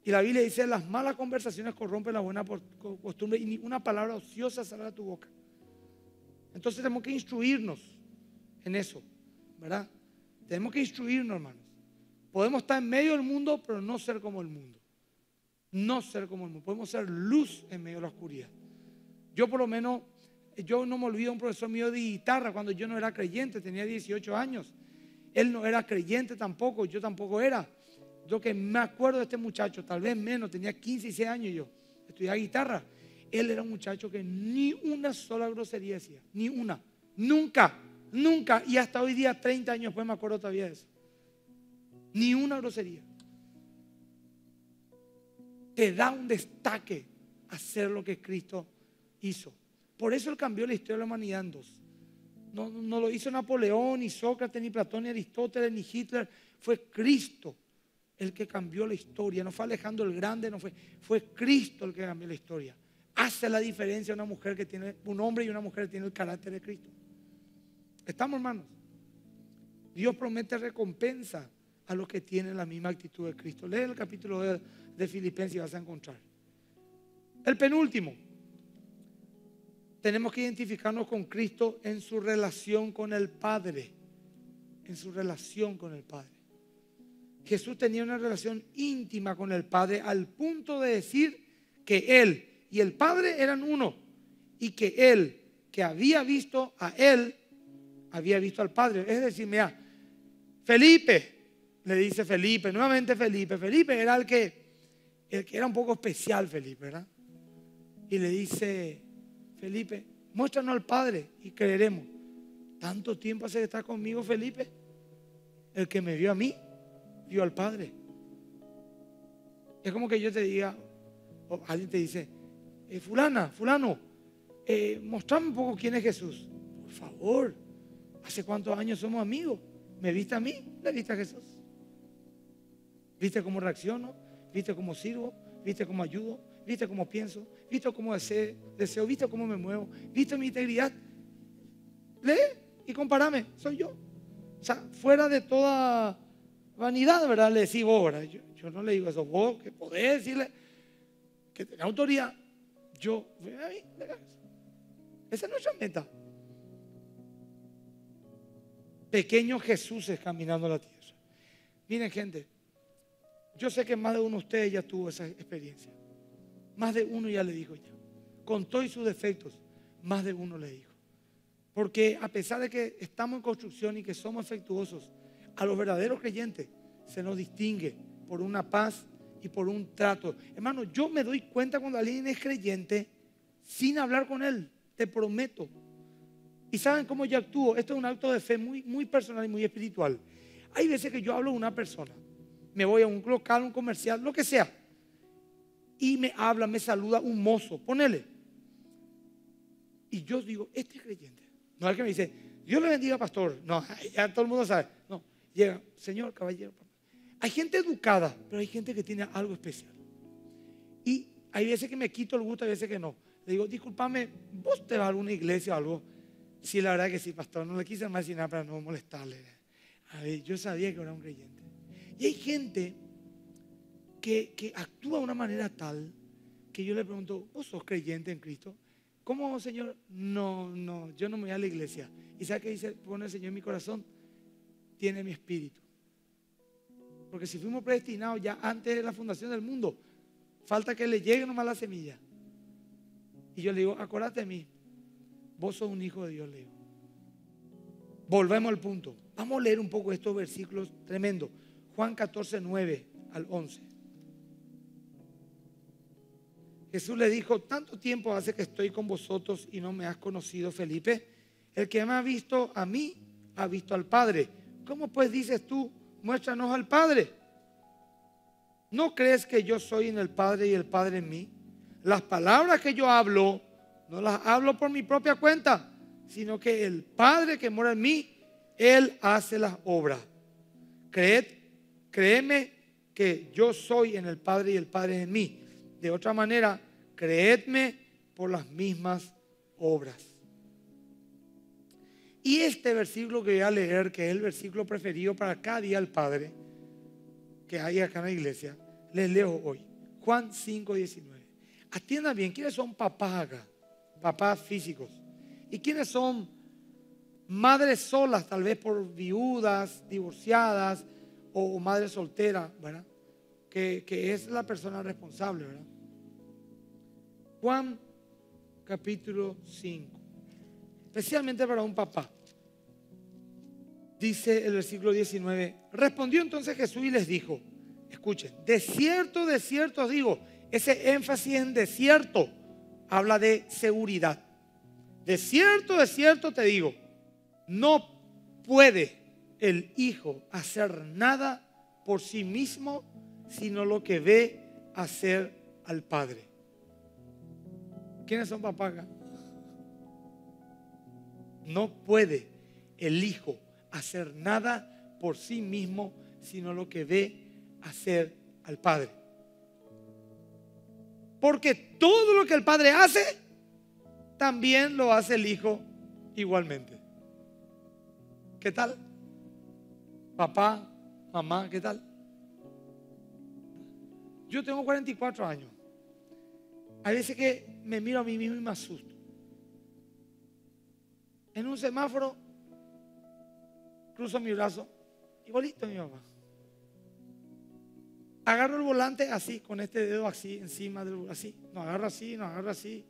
S1: Y la Biblia dice, las malas conversaciones corrompen la buena costumbre y ni una palabra ociosa sale de tu boca. Entonces tenemos que instruirnos en eso, ¿verdad? Tenemos que instruirnos, hermanos. Podemos estar en medio del mundo, pero no ser como el mundo. No ser como el mundo. Podemos ser luz en medio de la oscuridad. Yo por lo menos, yo no me olvido un profesor mío de guitarra cuando yo no era creyente, tenía 18 años. Él no era creyente tampoco, yo tampoco era. Yo que me acuerdo de este muchacho, tal vez menos, tenía 15, 16 años yo, estudiaba guitarra. Él era un muchacho que ni una sola grosería decía, ni una, nunca, nunca. Y hasta hoy día, 30 años después, me acuerdo todavía de eso. Ni una grosería. Te da un destaque hacer lo que Cristo hizo. Por eso él cambió la historia de la humanidad en dos. No, no lo hizo Napoleón, ni Sócrates, ni Platón, ni Aristóteles, ni Hitler. Fue Cristo el que cambió la historia. No fue Alejandro el Grande, no fue, fue Cristo el que cambió la historia. Hace la diferencia una mujer que tiene, un hombre y una mujer que tiene el carácter de Cristo. Estamos hermanos. Dios promete recompensa a los que tienen la misma actitud de Cristo. Lee el capítulo de, de Filipenses y vas a encontrar. El penúltimo. Tenemos que identificarnos con Cristo en su relación con el Padre. En su relación con el Padre. Jesús tenía una relación íntima con el Padre al punto de decir que Él y el Padre eran uno y que Él, que había visto a Él, había visto al Padre. Es decir, mira, Felipe, le dice Felipe, nuevamente Felipe, Felipe era el que, el que era un poco especial, Felipe, ¿verdad? Y le dice, Felipe, muéstranos al Padre y creeremos. ¿Tanto tiempo hace que está conmigo, Felipe? El que me vio a mí, vio al Padre. Es como que yo te diga, o alguien te dice, eh, fulana, fulano, eh, mostrame un poco quién es Jesús. Por favor, ¿hace cuántos años somos amigos? ¿Me viste a mí? ¿Le viste a Jesús? ¿Viste cómo reacciono? ¿Viste cómo sirvo? ¿Viste cómo ayudo? ¿Viste cómo pienso? ¿Viste cómo deseo? deseo? ¿Viste cómo me muevo? ¿Viste mi integridad? Lee y compárame, soy yo. O sea, fuera de toda vanidad, ¿verdad? Le decís vos, Yo, no le digo eso, vos que podés decirle que tenés autoridad. Yo, a mí, esa es nuestra meta. Pequeños Jesús caminando la tierra. Miren, gente, yo sé que más de uno de ustedes ya tuvo esa experiencia. Más de uno ya le dijo ya. Con todos sus defectos, más de uno le dijo. Porque a pesar de que estamos en construcción y que somos efectuosos, a los verdaderos creyentes se nos distingue por una paz y por un trato. Hermano, yo me doy cuenta cuando alguien es creyente sin hablar con él, te prometo. Y saben cómo yo actúo. Esto es un acto de fe muy, muy personal y muy espiritual. Hay veces que yo hablo con una persona, me voy a un local, un comercial, lo que sea, y me habla, me saluda un mozo, ponele. Y yo digo, este es creyente. No es que me dice, Dios le bendiga, pastor. No, ya todo el mundo sabe. No, llega, señor, caballero. Hay gente educada, pero hay gente que tiene algo especial. Y hay veces que me quito el gusto, hay veces que no. Le digo, discúlpame, ¿vos te vas a alguna iglesia o algo? Sí, la verdad que sí, pastor. No le quise más para no molestarle. A ver, yo sabía que era un creyente. Y hay gente que, actúa de una manera tal que yo le pregunto, ¿vos sos creyente en Cristo? ¿Cómo, Señor? No, no, yo no me voy a la iglesia. ¿Y sabe qué dice? Pone el Señor en mi corazón tiene mi espíritu. Porque si fuimos predestinados ya antes de la fundación del mundo, falta que le llegue nomás la semilla. Y yo le digo, acuérdate de mí, vos sos un hijo de Dios, le digo. Volvemos al punto. Vamos a leer un poco estos versículos tremendos. Juan 14, 9 al 11. Jesús le dijo, tanto tiempo hace que estoy con vosotros y no me has conocido, Felipe. El que me ha visto a mí, ha visto al Padre. ¿Cómo pues dices tú, muéstranos al Padre? ¿No crees que yo soy en el Padre y el Padre en mí? Las palabras que yo hablo, no las hablo por mi propia cuenta, sino que el Padre que mora en mí, Él hace las obras. Creed, créeme que yo soy en el Padre y el Padre en mí. De otra manera, creedme por las mismas obras. Y este versículo que voy a leer, que es el versículo preferido para cada día del Padre que hay acá en la iglesia, les leo hoy. Juan 5, 19. Atiendan bien, ¿quiénes son papás acá? Papás físicos. ¿Y quiénes son madres solas, tal vez por viudas, divorciadas o madres solteras, ¿verdad? Que, es la persona responsable, ¿verdad? Juan capítulo 5, especialmente para un papá. Dice el versículo 19, respondió entonces Jesús y les dijo, escuchen, de cierto, de cierto os digo, ese énfasis en de cierto habla de seguridad. De cierto, de cierto te digo, no puede el Hijo hacer nada por sí mismo, sino lo que ve hacer al Padre. ¿Quiénes son papás No puede el Hijo hacer nada por sí mismo, sino lo que ve hacer al Padre. Porque todo lo que el Padre hace, también lo hace el Hijo igualmente. ¿Qué tal? Papá, mamá, ¿qué tal? Yo tengo 44 años. Hay veces que me miro a mí mismo y me asusto. En un semáforo, cruzo mi brazo, igualito a mi mamá. Agarro el volante así, con este dedo así, encima del así. No agarro así, no agarro así.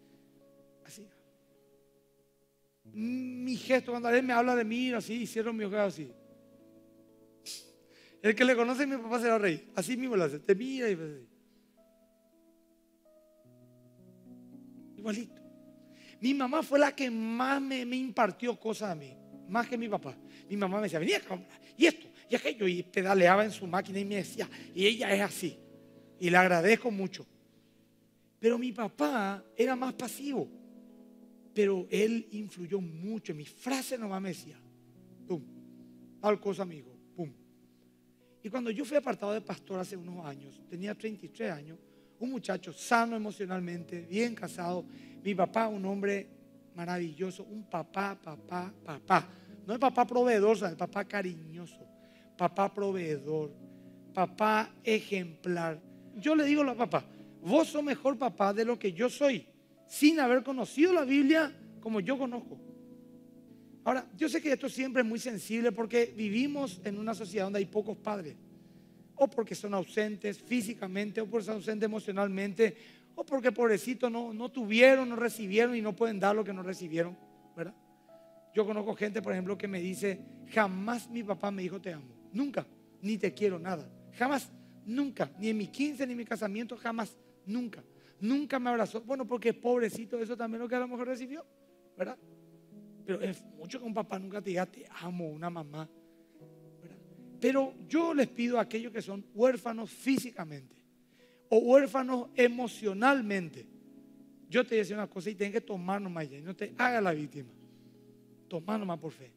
S1: Así. Mi gesto, cuando él me habla de mí, así, cierro mi ojos así. El que le conoce a mi papá se va a reír. Así mismo lo hace. Te mira y así. Igualito. Mi mamá fue la que más me, impartió cosas a mí. Más que mi papá. Mi mamá me decía, venía y esto, y aquello. Y pedaleaba en su máquina y me decía, y ella es así. Y le agradezco mucho. Pero mi papá era más pasivo. Pero él influyó mucho. Mi frase nomás me decía, pum, tal cosa, amigo, pum. Y cuando yo fui apartado de pastor hace unos años, tenía 33 años, un muchacho sano emocionalmente, bien casado. Mi papá, un hombre maravilloso, un papá, papá, papá. No es papá proveedor, es papá cariñoso, papá proveedor, papá ejemplar. Yo le digo a la papá, vos sos mejor papá de lo que yo soy, sin haber conocido la Biblia como yo conozco. Ahora, yo sé que esto siempre es muy sensible porque vivimos en una sociedad donde hay pocos padres o porque son ausentes físicamente, o porque son ausentes emocionalmente, o porque pobrecitos no, no tuvieron, no recibieron y no pueden dar lo que no recibieron, ¿verdad? Yo conozco gente, por ejemplo, que me dice, jamás mi papá me dijo te amo, nunca, ni te quiero nada, jamás, nunca, ni en mi 15, ni en mi casamiento, jamás, nunca, nunca me abrazó. Bueno, porque pobrecito, eso también lo que a lo mejor recibió, ¿verdad? Pero es mucho que un papá nunca te diga te amo, una mamá. Pero yo les pido a aquellos que son huérfanos físicamente o huérfanos emocionalmente. Yo te decía una cosa y tienen que tomar nomás ya. no te haga la víctima. Tomar nomás por fe.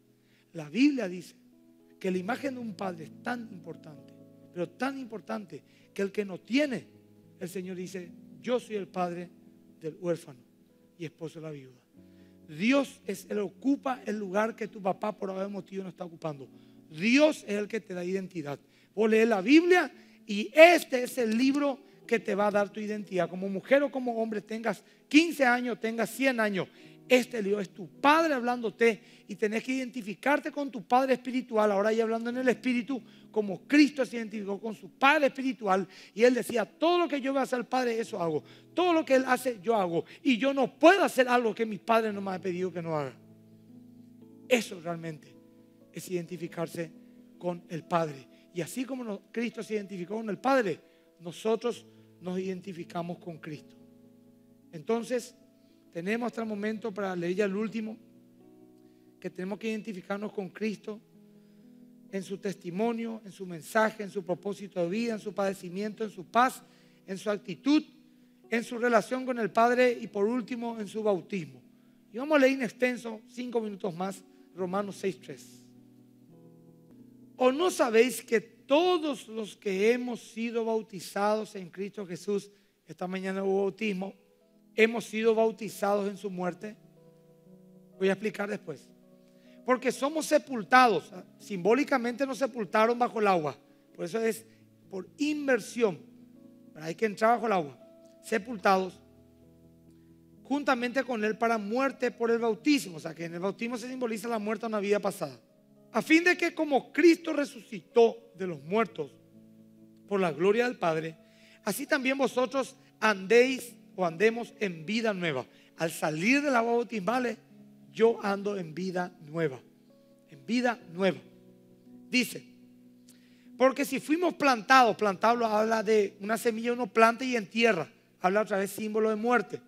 S1: La Biblia dice que la imagen de un padre es tan importante, pero tan importante que el que no tiene, el Señor dice, yo soy el padre del huérfano y esposo de la viuda. Dios es el ocupa el lugar que tu papá por algún motivo no está ocupando. Dios es el que te da identidad. Vos lees la Biblia y este es el libro que te va a dar tu identidad. Como mujer o como hombre, tengas 15 años, tengas 100 años. Este libro es tu padre hablándote y tenés que identificarte con tu padre espiritual. Ahora ya hablando en el espíritu, como Cristo se identificó con su padre espiritual. Y él decía: Todo lo que yo voy a hacer al padre, eso hago. Todo lo que él hace, yo hago. Y yo no puedo hacer algo que mi padre no me ha pedido que no haga. Eso realmente es identificarse con el Padre. Y así como Cristo se identificó con el Padre, nosotros nos identificamos con Cristo. Entonces, tenemos hasta el momento para leer ya el último, que tenemos que identificarnos con Cristo en su testimonio, en su mensaje, en su propósito de vida, en su padecimiento, en su paz, en su actitud, en su relación con el Padre y por último en su bautismo. Y vamos a leer en extenso, cinco minutos más, Romanos 6.3. ¿O no sabéis que todos los que hemos sido bautizados en Cristo Jesús, esta mañana hubo bautismo, hemos sido bautizados en su muerte? Voy a explicar después. Porque somos sepultados, simbólicamente nos sepultaron bajo el agua. Por eso es por inversión. Hay que entrar bajo el agua. Sepultados juntamente con él para muerte por el bautismo. O sea que en el bautismo se simboliza la muerte a una vida pasada. A fin de que como Cristo resucitó de los muertos por la gloria del Padre, así también vosotros andéis o andemos en vida nueva. Al salir del agua bautismal, yo ando en vida nueva. En vida nueva. Dice, porque si fuimos plantados, plantado habla de una semilla uno planta y en tierra, habla otra vez símbolo de muerte.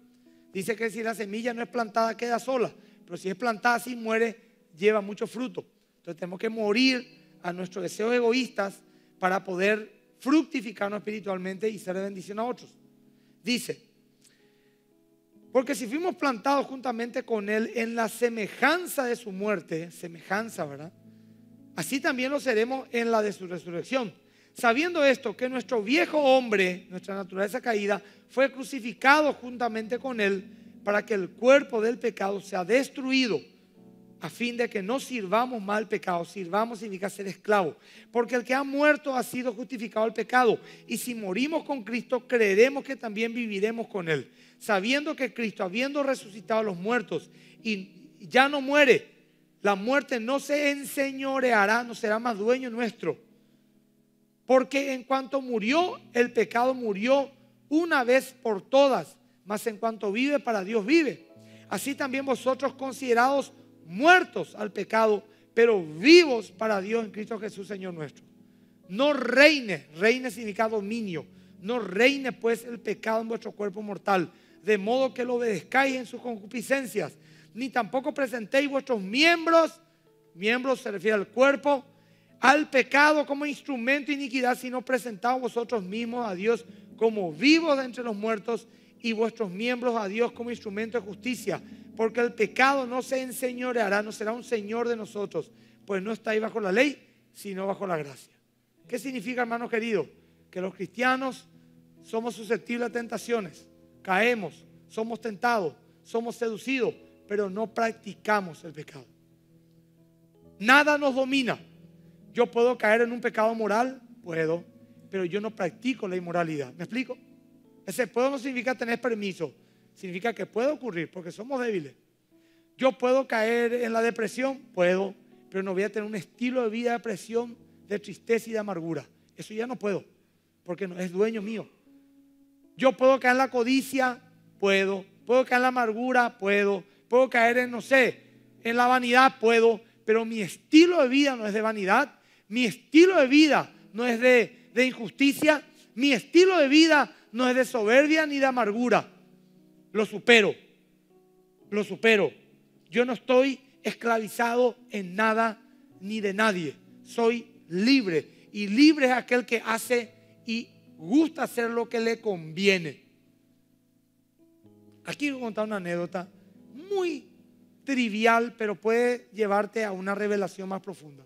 S1: Dice que si la semilla no es plantada queda sola, pero si es plantada así muere, lleva mucho fruto. Entonces tenemos que morir a nuestros deseos egoístas para poder fructificarnos espiritualmente y ser de bendición a otros. Dice, porque si fuimos plantados juntamente con Él en la semejanza de su muerte, semejanza, ¿verdad? Así también lo seremos en la de su resurrección. Sabiendo esto, que nuestro viejo hombre, nuestra naturaleza caída, fue crucificado juntamente con Él para que el cuerpo del pecado sea destruido, a fin de que no sirvamos mal pecado, sirvamos significa ser esclavo, porque el que ha muerto ha sido justificado el pecado, y si morimos con Cristo, creeremos que también viviremos con Él, sabiendo que Cristo, habiendo resucitado a los muertos, y ya no muere, la muerte no se enseñoreará, no será más dueño nuestro. Porque en cuanto murió, el pecado murió una vez por todas, mas en cuanto vive, para Dios vive. Así también vosotros considerados muertos al pecado, pero vivos para Dios en Cristo Jesús, Señor nuestro. No reine, reine significa dominio. No reine pues el pecado en vuestro cuerpo mortal, de modo que lo obedezcáis en sus concupiscencias, ni tampoco presentéis vuestros miembros, miembros se refiere al cuerpo, al pecado como instrumento de iniquidad, sino presentaos vosotros mismos a Dios como vivos de entre los muertos y vuestros miembros a Dios como instrumento de justicia. Porque el pecado no se enseñoreará, no será un señor de nosotros, pues no estáis bajo la ley, sino bajo la gracia. ¿Qué significa, hermano querido? Que los cristianos somos susceptibles a tentaciones, caemos, somos tentados, somos seducidos, pero no practicamos el pecado. Nada nos domina. Yo puedo caer en un pecado moral, puedo, pero yo no practico la inmoralidad. ¿Me explico? Ese puedo no significa tener permiso, significa que puede ocurrir porque somos débiles. Yo puedo caer en la depresión, puedo, pero no voy a tener un estilo de vida de depresión, de tristeza y de amargura. Eso ya no puedo, porque no es dueño mío. Yo puedo caer en la codicia, puedo. Puedo caer en la amargura, puedo. Puedo caer en, no sé, en la vanidad, puedo. Pero mi estilo de vida no es de vanidad, mi estilo de vida no es de, injusticia. Mi estilo de vida no es de soberbia ni de amargura. Lo supero. Lo supero. Yo no estoy esclavizado en nada ni de nadie. Soy libre. Y libre es aquel que hace y gusta hacer lo que le conviene. Aquí voy a contar una anécdota muy trivial, pero puede llevarte a una revelación más profunda.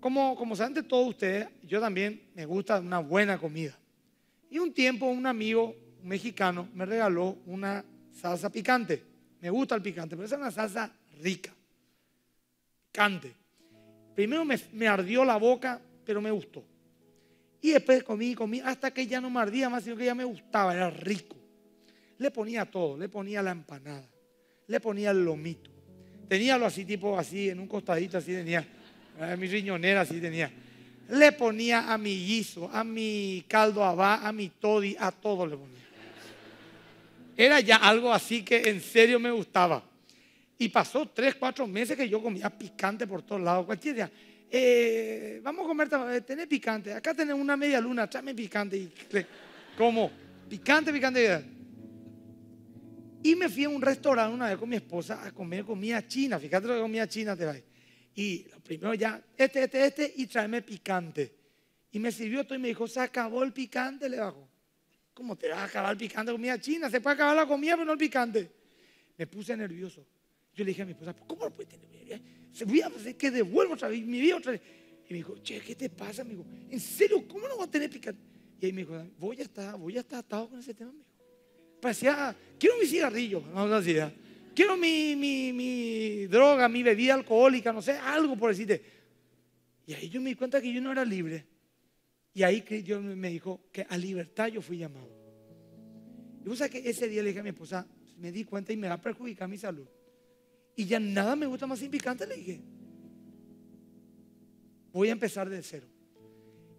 S1: Como, como saben de todos ustedes, yo también me gusta una buena comida. Y un tiempo un amigo mexicano me regaló una salsa picante. Me gusta el picante, pero es una salsa rica, picante. Primero me, ardió la boca, pero me gustó. Y después comí, comí, hasta que ya no me ardía más, sino que ya me gustaba, era rico. Le ponía todo, le ponía la empanada, le ponía el lomito. Tenía lo así, tipo así, en un costadito así tenía a mi riñonera así tenía. Le ponía a mi guiso, a mi caldo abá, a mi toddy, a todo le ponía. Era ya algo así que en serio me gustaba. Y pasó tres, cuatro meses que yo comía picante por todos lados. Cualquier día, eh, vamos a comer, eh, tenés picante. Acá tenés una media luna, tráeme picante. Y, como, picante, picante. Y me fui a un restaurante una vez con mi esposa a comer comida china. Fíjate lo que comida china te va. Y lo primero ya, este, este, este, y tráeme picante. Y me sirvió todo y me dijo, se acabó el picante, le bajó. ¿Cómo te va a acabar el picante comida china? Se puede acabar la comida, pero no el picante. Me puse nervioso. Yo le dije a mi esposa, ¿cómo lo puede tener? Voy a hacer que devuelvo otra vez, mi vida otra vez. Y me dijo, che, ¿qué te pasa? Me dijo, ¿en serio? ¿Cómo no va a tener picante? Y ahí me dijo, voy a estar, voy a estar atado con ese tema, me Parecía, quiero mi cigarrillo, vamos a decir quiero mi, mi, droga, mi bebida alcohólica, no sé, algo por decirte. Y ahí yo me di cuenta que yo no era libre. Y ahí Dios me dijo que a libertad yo fui llamado. Y vos sabés que ese día le dije a mi esposa, me di cuenta y me va a perjudicar mi salud. Y ya nada me gusta más sin picante, le dije. Voy a empezar de cero.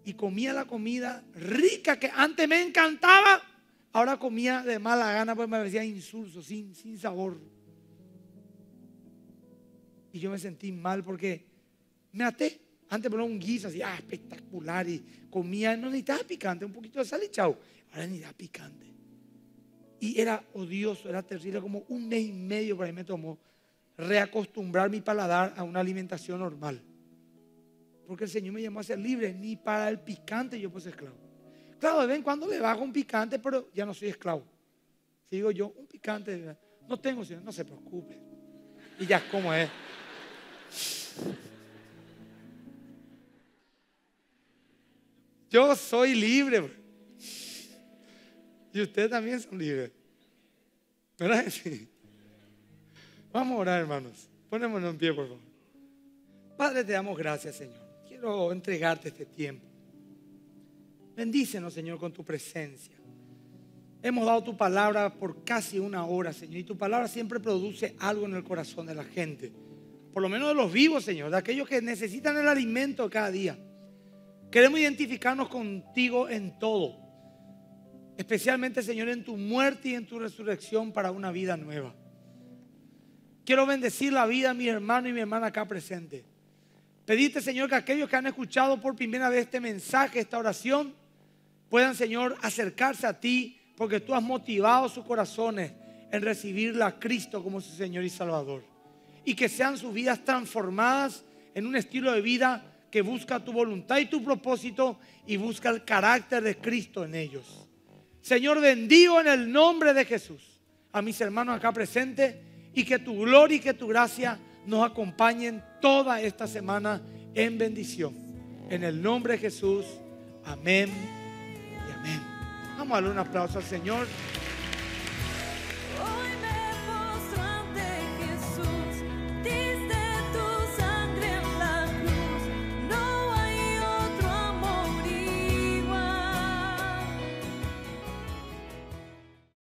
S1: Y comía la comida rica que antes me encantaba. Ahora comía de mala gana porque me parecía insulso, sin, sin sabor. Y yo me sentí mal porque me até. Antes ponía un guiso así, ah, espectacular. Y comía, no necesitaba picante, un poquito de sal y chau. Ahora necesitaba picante. Y era odioso, era terrible, como un mes y medio para mí me tomó reacostumbrar mi paladar a una alimentación normal. Porque el Señor me llamó a ser libre, ni para el picante yo pues esclavo. Claro, de vez en cuando le bajo un picante, pero ya no soy esclavo. Si digo yo, un picante, no tengo, Señor, no se preocupe. Y ya, ¿cómo es? Yo soy libre. Y ustedes también son libres. ¿Verdad? Sí. Vamos a orar, hermanos. Ponémonos en pie, por favor. Padre, te damos gracias, Señor. Quiero entregarte este tiempo. Bendícenos, Señor, con tu presencia. Hemos dado tu palabra por casi una hora, Señor, y tu palabra siempre produce algo en el corazón de la gente. Por lo menos de los vivos, Señor, de aquellos que necesitan el alimento cada día. Queremos identificarnos contigo en todo. Especialmente, Señor, en tu muerte y en tu resurrección para una vida nueva. Quiero bendecir la vida de mi hermano y mi hermana acá presente. Pedite, Señor, que aquellos que han escuchado por primera vez este mensaje, esta oración, puedan, Señor, acercarse a ti, porque tú has motivado sus corazones en recibirla a Cristo como su Señor y Salvador. Y que sean sus vidas transformadas en un estilo de vida que busca tu voluntad y tu propósito y busca el carácter de Cristo en ellos. Señor, bendigo en el nombre de Jesús a mis hermanos acá presentes y que tu gloria y que tu gracia nos acompañen toda esta semana en bendición. En el nombre de Jesús, amén y amén. Vamos a darle un aplauso al Señor.